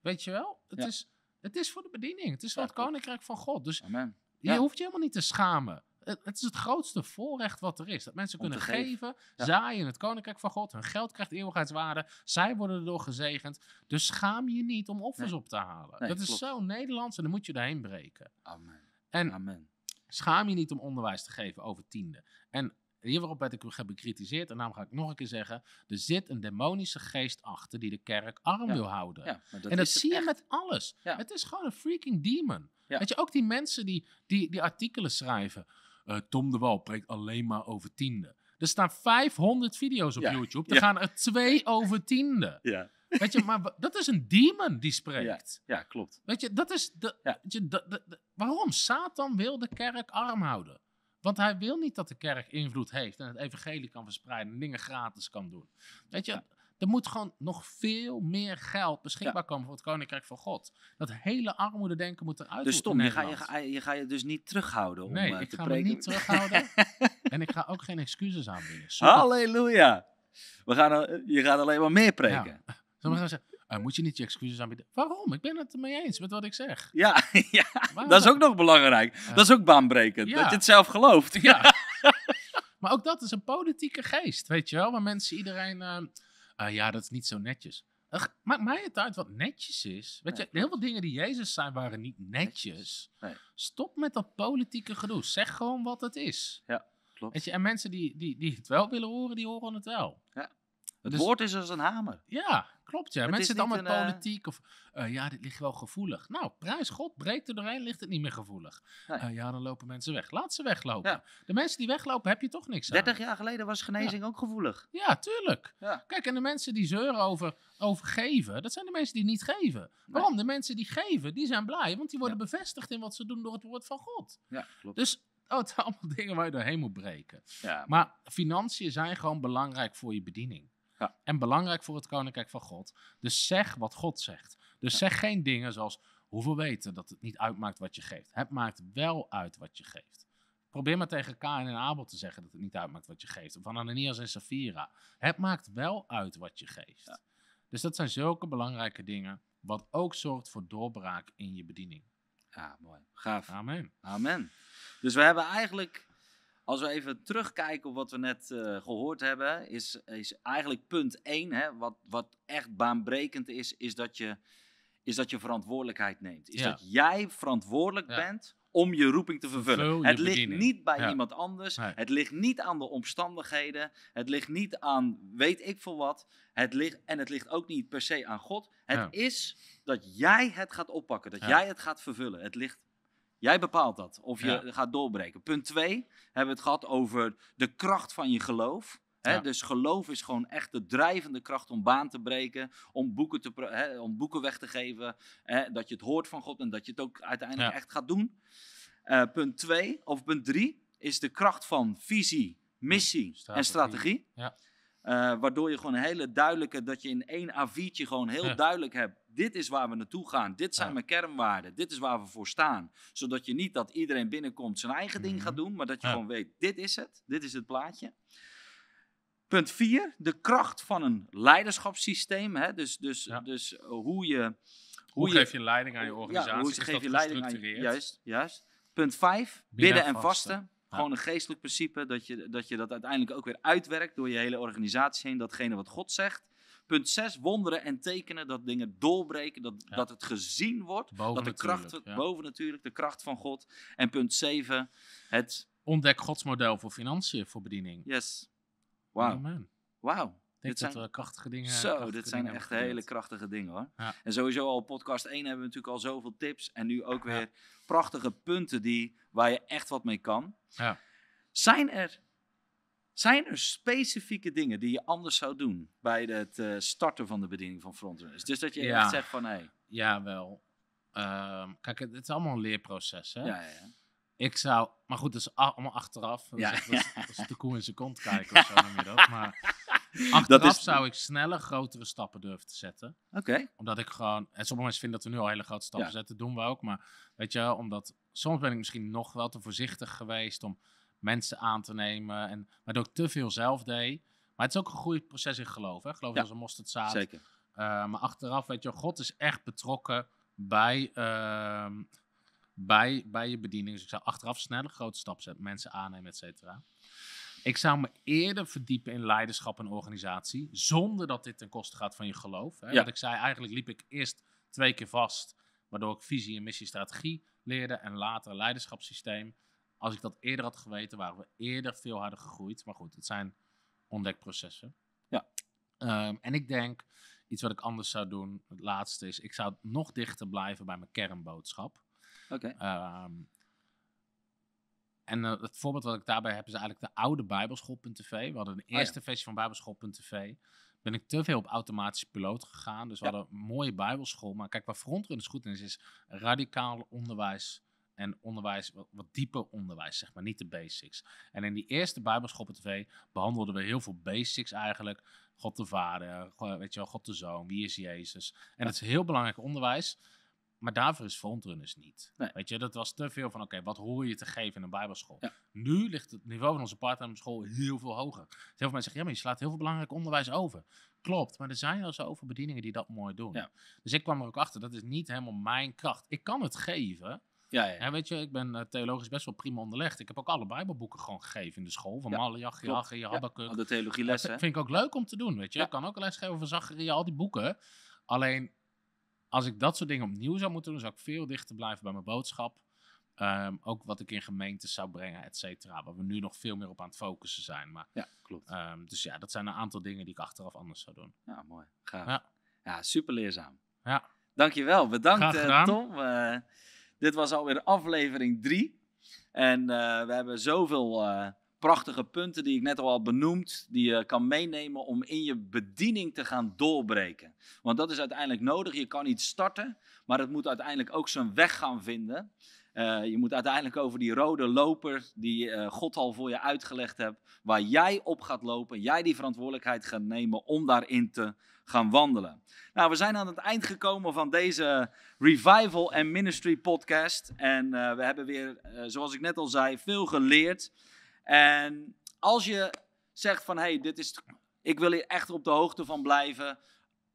Weet je wel? Het, Ja. is, het is voor de bediening. Het is voor het koninkrijk van God. Dus Amen. je Ja. hoeft je helemaal niet te schamen. Het, het is het grootste voorrecht wat er is. Dat mensen Om kunnen geven. Ja. zaaien in het koninkrijk van God. Hun geld krijgt eeuwigheidswaarde. Zij worden erdoor gezegend. Dus schaam je niet om offers Nee. op te halen. Nee, dat is zo Nederlands en dan moet je daarheen breken. Amen. En Amen. schaam je niet om onderwijs te geven over tiende. En hier waarop werd ik heb bekritiseerd. En daarom ga ik nog een keer zeggen. Er zit een demonische geest achter die de kerk arm Ja. wil houden. Ja, maar dat en dat zie je echt. met alles. Ja. Het is gewoon een freaking demon. Weet je, ook die mensen die, die, die artikelen schrijven. eh, Tom de Wal preekt alleen maar over tiende. Er staan 500 video's op. YouTube. Er gaan er twee over tiende. Ja. Weet je, maar dat is een demon die spreekt. ja, klopt. Weet je, dat is de, weet je, de- waarom? Satan wil de kerk arm houden. Want hij wil niet dat de kerk invloed heeft en het evangelie kan verspreiden en dingen gratis kan doen. Weet je, Ja. er moet gewoon nog veel meer geld beschikbaar komen voor het koninkrijk van God. Dat hele armoede denken moet eruit. Dus in Tom, je ga je, ga, je ga je dus niet terughouden om Nee, eh, ik te ga me preken. niet terughouden. en ik ga ook geen excuses aanbieden. Halleluja. We gaan, je gaat alleen maar meer preken. Ja, Zullen we gaan zeggen, eh, moet je niet je excuses aanbieden? Waarom? Ik ben het ermee eens met wat ik zeg. ja, Waarom dat is ook nog belangrijk. Ja. Dat is ook baanbrekend. Ja. Dat je het zelf gelooft. Ja. maar ook dat is een politieke geest, weet je wel? Waar mensen iedereen... eh, eh, ja, dat is niet zo netjes. Maakt mij het uit wat netjes is. Weet Nee, je, heel veel dingen die Jezus zei waren niet netjes. Nee. Stop met dat politieke gedoe. Zeg gewoon wat het is. Klopt. Weet je, en mensen die, die, die het wel willen horen, die horen het wel. Dat Het woord is als een hamer. Ja, klopt. Ja. Het Mensen zitten allemaal met eh, politiek of eh, ja, dit ligt wel gevoelig. Nou, prijs God, breekt er doorheen, ligt het niet meer gevoelig. Nee. Eh, ja, dan lopen mensen weg. Laat ze weglopen. Ja. De mensen die weglopen, heb je toch niks aan. 30 jaar geleden was genezing ook gevoelig. Ja, tuurlijk. Ja. Kijk, en de mensen die zeuren over, over geven, dat zijn de mensen die niet geven. Waarom? De mensen die geven, die zijn blij, want die worden bevestigd in wat ze doen door het woord van God. Ja, klopt. Dus oh, het zijn allemaal dingen waar je doorheen moet breken. Ja, Maar financiën zijn gewoon belangrijk voor je bediening. Ja. En belangrijk voor het koninkrijk van God. Dus zeg wat God zegt. Dus zeg geen dingen zoals hoeveel weten dat het niet uitmaakt wat je geeft. Het maakt wel uit wat je geeft. Probeer maar tegen Kain en Abel te zeggen dat het niet uitmaakt wat je geeft. Of van Ananias en Safira. Het maakt wel uit wat je geeft. Ja. Dus dat zijn zulke belangrijke dingen. Wat ook zorgt voor doorbraak in je bediening. ja, mooi. Gaaf. Amen. Amen. Dus we hebben eigenlijk, als we even terugkijken op wat we net eh, gehoord hebben, is, is eigenlijk punt 1, hè, wat, wat echt baanbrekend is, is dat je, is dat je verantwoordelijkheid neemt. Is Ja. dat jij verantwoordelijk Ja. bent om je roeping te vervullen. Het ligt bediening. niet bij Ja. iemand anders. Nee. Het ligt niet aan de omstandigheden. Het ligt niet aan weet ik veel wat. Het ligt, en het ligt ook niet per se aan God. Het Ja. is dat jij het gaat oppakken. Dat Ja. jij het gaat vervullen. Het ligt Jij bepaalt dat, of je Ja. gaat doorbreken. Punt 2 hebben we het gehad over de kracht van je geloof. Hè? Ja. Dus geloof is gewoon echt de drijvende kracht om baan te breken, om boeken, te, hè, om boeken weg te geven. Hè? Dat je het hoort van God en dat je het ook uiteindelijk Ja. echt gaat doen. Eh, punt 2, of punt 3, is de kracht van visie, missie en Strategie. strategie. Ja. Eh, waardoor je gewoon een hele duidelijke, dat je in één A4'tje gewoon heel Ja. duidelijk hebt. Dit is waar we naartoe gaan. Dit zijn Ja. mijn kernwaarden. Dit is waar we voor staan. Zodat je niet dat iedereen binnenkomt zijn eigen ding Mhm. gaat doen. Maar dat je Ja. gewoon weet, dit is het. Dit is het plaatje. Punt 4. De kracht van een leiderschapssysteem. Hè? Dus, dus, dus eh, hoe je... Hoe, geef je leiding aan je organisatie? Ja, hoe geef je leiding aan je... gestructureerd? Juist, juist. Punt 5. Bidden, en en vasten. vasten. Gewoon een geestelijk principe. Dat je, dat je dat uiteindelijk ook weer uitwerkt door je hele organisatie heen. Datgene wat God zegt. Punt 6. Wonderen en tekenen. Dat dingen doorbreken. Dat, Ja. dat het gezien wordt. Boven dat de kracht, ja. boven natuurlijk, de kracht van God. En punt 7. Het, Ontdek Gods model voor financiën, voor bediening. yes. Wauw. Wauw. Dit zijn- krachtige dingen Zo, krachtige dit zijn echt hele krachtige dingen hoor. Ja. En sowieso al podcast 1 hebben we natuurlijk al zoveel tips. En nu ook Ja. weer prachtige punten die, waar je echt wat mee kan. Ja. Zijn er, zijn er specifieke dingen die je anders zou doen bij het eh, starten van de bediening van frontrunners? Dus dat je echt zegt van hé, Ja, wel. Ehm, kijk, het, is allemaal een leerproces. Hè? ja, ja, ja. Ik zou, maar goed, dat is allemaal achteraf. Dat, Ja. is, dat, is, dat is de koe in zijn kont kijken of zo dat. Maar achteraf is- zou ik sneller grotere stappen durven te zetten. Oké, Omdat ik gewoon, en sommige mensen vinden dat we nu al hele grote stappen Ja. zetten, doen we ook. Maar weet je, wel, omdat soms ben ik misschien nog wel te voorzichtig geweest om mensen aan te nemen. En, waardoor ik te veel zelf deed. Maar het is ook een groeiproces in geloof. Hè? Geloof Ja. als een mosterdzaad. zeker. Uh, maar achteraf, weet je, God is echt betrokken bij, ehm, bij, bij je bediening. Dus ik zou achteraf sneller grote stappen zetten, mensen aannemen, et cetera. Ik zou me eerder verdiepen in leiderschap en organisatie, zonder dat dit ten koste gaat van je geloof. Hè? Ja. Wat ik zei, eigenlijk liep ik eerst twee keer vast, waardoor ik visie en missiestrategie leerde en later leiderschapssysteem. Als ik dat eerder had geweten, waren we eerder veel harder gegroeid. Maar goed, het zijn ontdekprocessen. Ja. Ehm, en ik denk, iets wat ik anders zou doen, het laatste is, ik zou nog dichter blijven bij mijn kernboodschap. Oké, Ehm, en eh, het voorbeeld wat ik daarbij heb is eigenlijk de oude Bijbelschool.tv. We hadden de ja. eerste versie van Bijbelschool.tv. Ben ik te veel op automatische piloot gegaan. Dus we Ja. hadden een mooie Bijbelschool. Maar kijk, waar frontrunners goed in is, is radicaal onderwijs. En onderwijs, wat, wat dieper onderwijs, zeg maar, niet de basics. En in die eerste Bijbelschool.tv behandelden we heel veel basics eigenlijk. God de Vader, weet je wel, God de Zoon, wie is Jezus. En het is heel belangrijk onderwijs. Maar daarvoor is frontrunners niet. Nee. Weet je, dat was te veel van, oké, wat hoor je te geven in een bijbelschool? Ja. Nu ligt het niveau van onze parttime school heel veel hoger. Dus heel veel mensen zeggen, ja, maar je slaat heel veel belangrijk onderwijs over. Klopt, maar er zijn al zoveel bedieningen die dat mooi doen. Ja. Dus ik kwam er ook achter, dat is niet helemaal mijn kracht. Ik kan het geven. ja, ja. Ja, weet je, ik ben eh, theologisch best wel prima onderlegd. Ik heb ook alle bijbelboeken gewoon gegeven in de school. Van Ja, Malachi, Ja, Habakkuk. Al de Dat theologielessen. vind vind ik ook leuk om te doen, weet je. Ik kan ook les geven over Zacharia, al die boeken. Alleen, als ik dat soort dingen opnieuw zou moeten doen, zou ik veel dichter blijven bij mijn boodschap. Ehm, ook wat ik in gemeentes zou brengen, et cetera. Waar we nu nog veel meer op aan het focussen zijn. Maar, Ja, klopt. ehm, dus ja, dat zijn een aantal dingen die ik achteraf anders zou doen. Ja, mooi. Gaaf. Ja. Ja, super leerzaam. Ja. Dankjewel. Bedankt, Graag eh. Tom. Eh, dit was alweer aflevering 3. En eh, we hebben zoveel prachtige punten die ik net al had benoemd, die je kan meenemen om in je bediening te gaan doorbreken. Want dat is uiteindelijk nodig. Je kan iets starten, maar het moet uiteindelijk ook zijn weg gaan vinden. Eh, je moet uiteindelijk over die rode loper die eh, God al voor je uitgelegd hebt, waar jij op gaat lopen, jij die verantwoordelijkheid gaat nemen om daarin te gaan wandelen. Nou, we zijn aan het eind gekomen van deze Revival and Ministry podcast. En eh, we hebben weer, zoals ik net al zei, veel geleerd. En als je zegt van, hey, dit is, ik wil hier echt op de hoogte van blijven.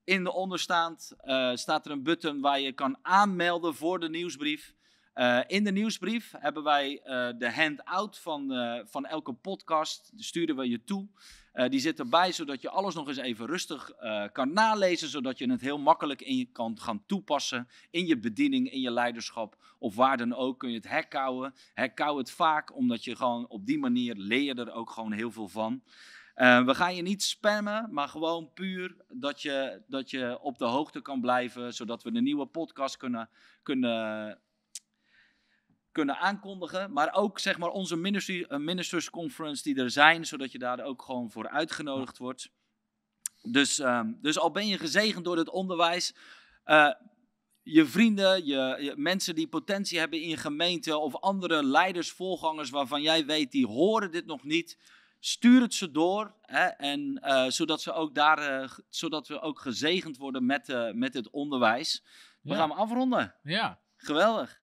In de onderstaand eh, staat er een button waar je kan aanmelden voor de nieuwsbrief. Eh, in de nieuwsbrief hebben wij eh, de handout van, van elke podcast. Die sturen we je toe. Eh, die zit erbij zodat je alles nog eens even rustig eh, kan nalezen. Zodat je het heel makkelijk in je kan gaan toepassen. In je bediening, in je leiderschap. Of waar dan ook kun je het herkauwen. Herkauw het vaak, omdat je gewoon op die manier leer je er ook gewoon heel veel van. Eh, we gaan je niet spammen, maar gewoon puur dat je, dat je op de hoogte kan blijven. Zodat we de nieuwe podcast kunnen, kunnen, kunnen aankondigen. Maar ook zeg maar onze ministry, eh, ministers conference die er zijn, zodat je daar ook gewoon voor uitgenodigd wordt. Dus, ehm, dus al ben je gezegend door dit onderwijs, eh, je vrienden, je, je mensen die potentie hebben in je gemeente of andere leiders, voorgangers waarvan jij weet die horen dit nog niet, stuur het ze door, hè, en, eh, zodat, ze ook daar, zodat we ook gezegend worden met, met het onderwijs. We Ja. gaan hem afronden. Ja, Geweldig.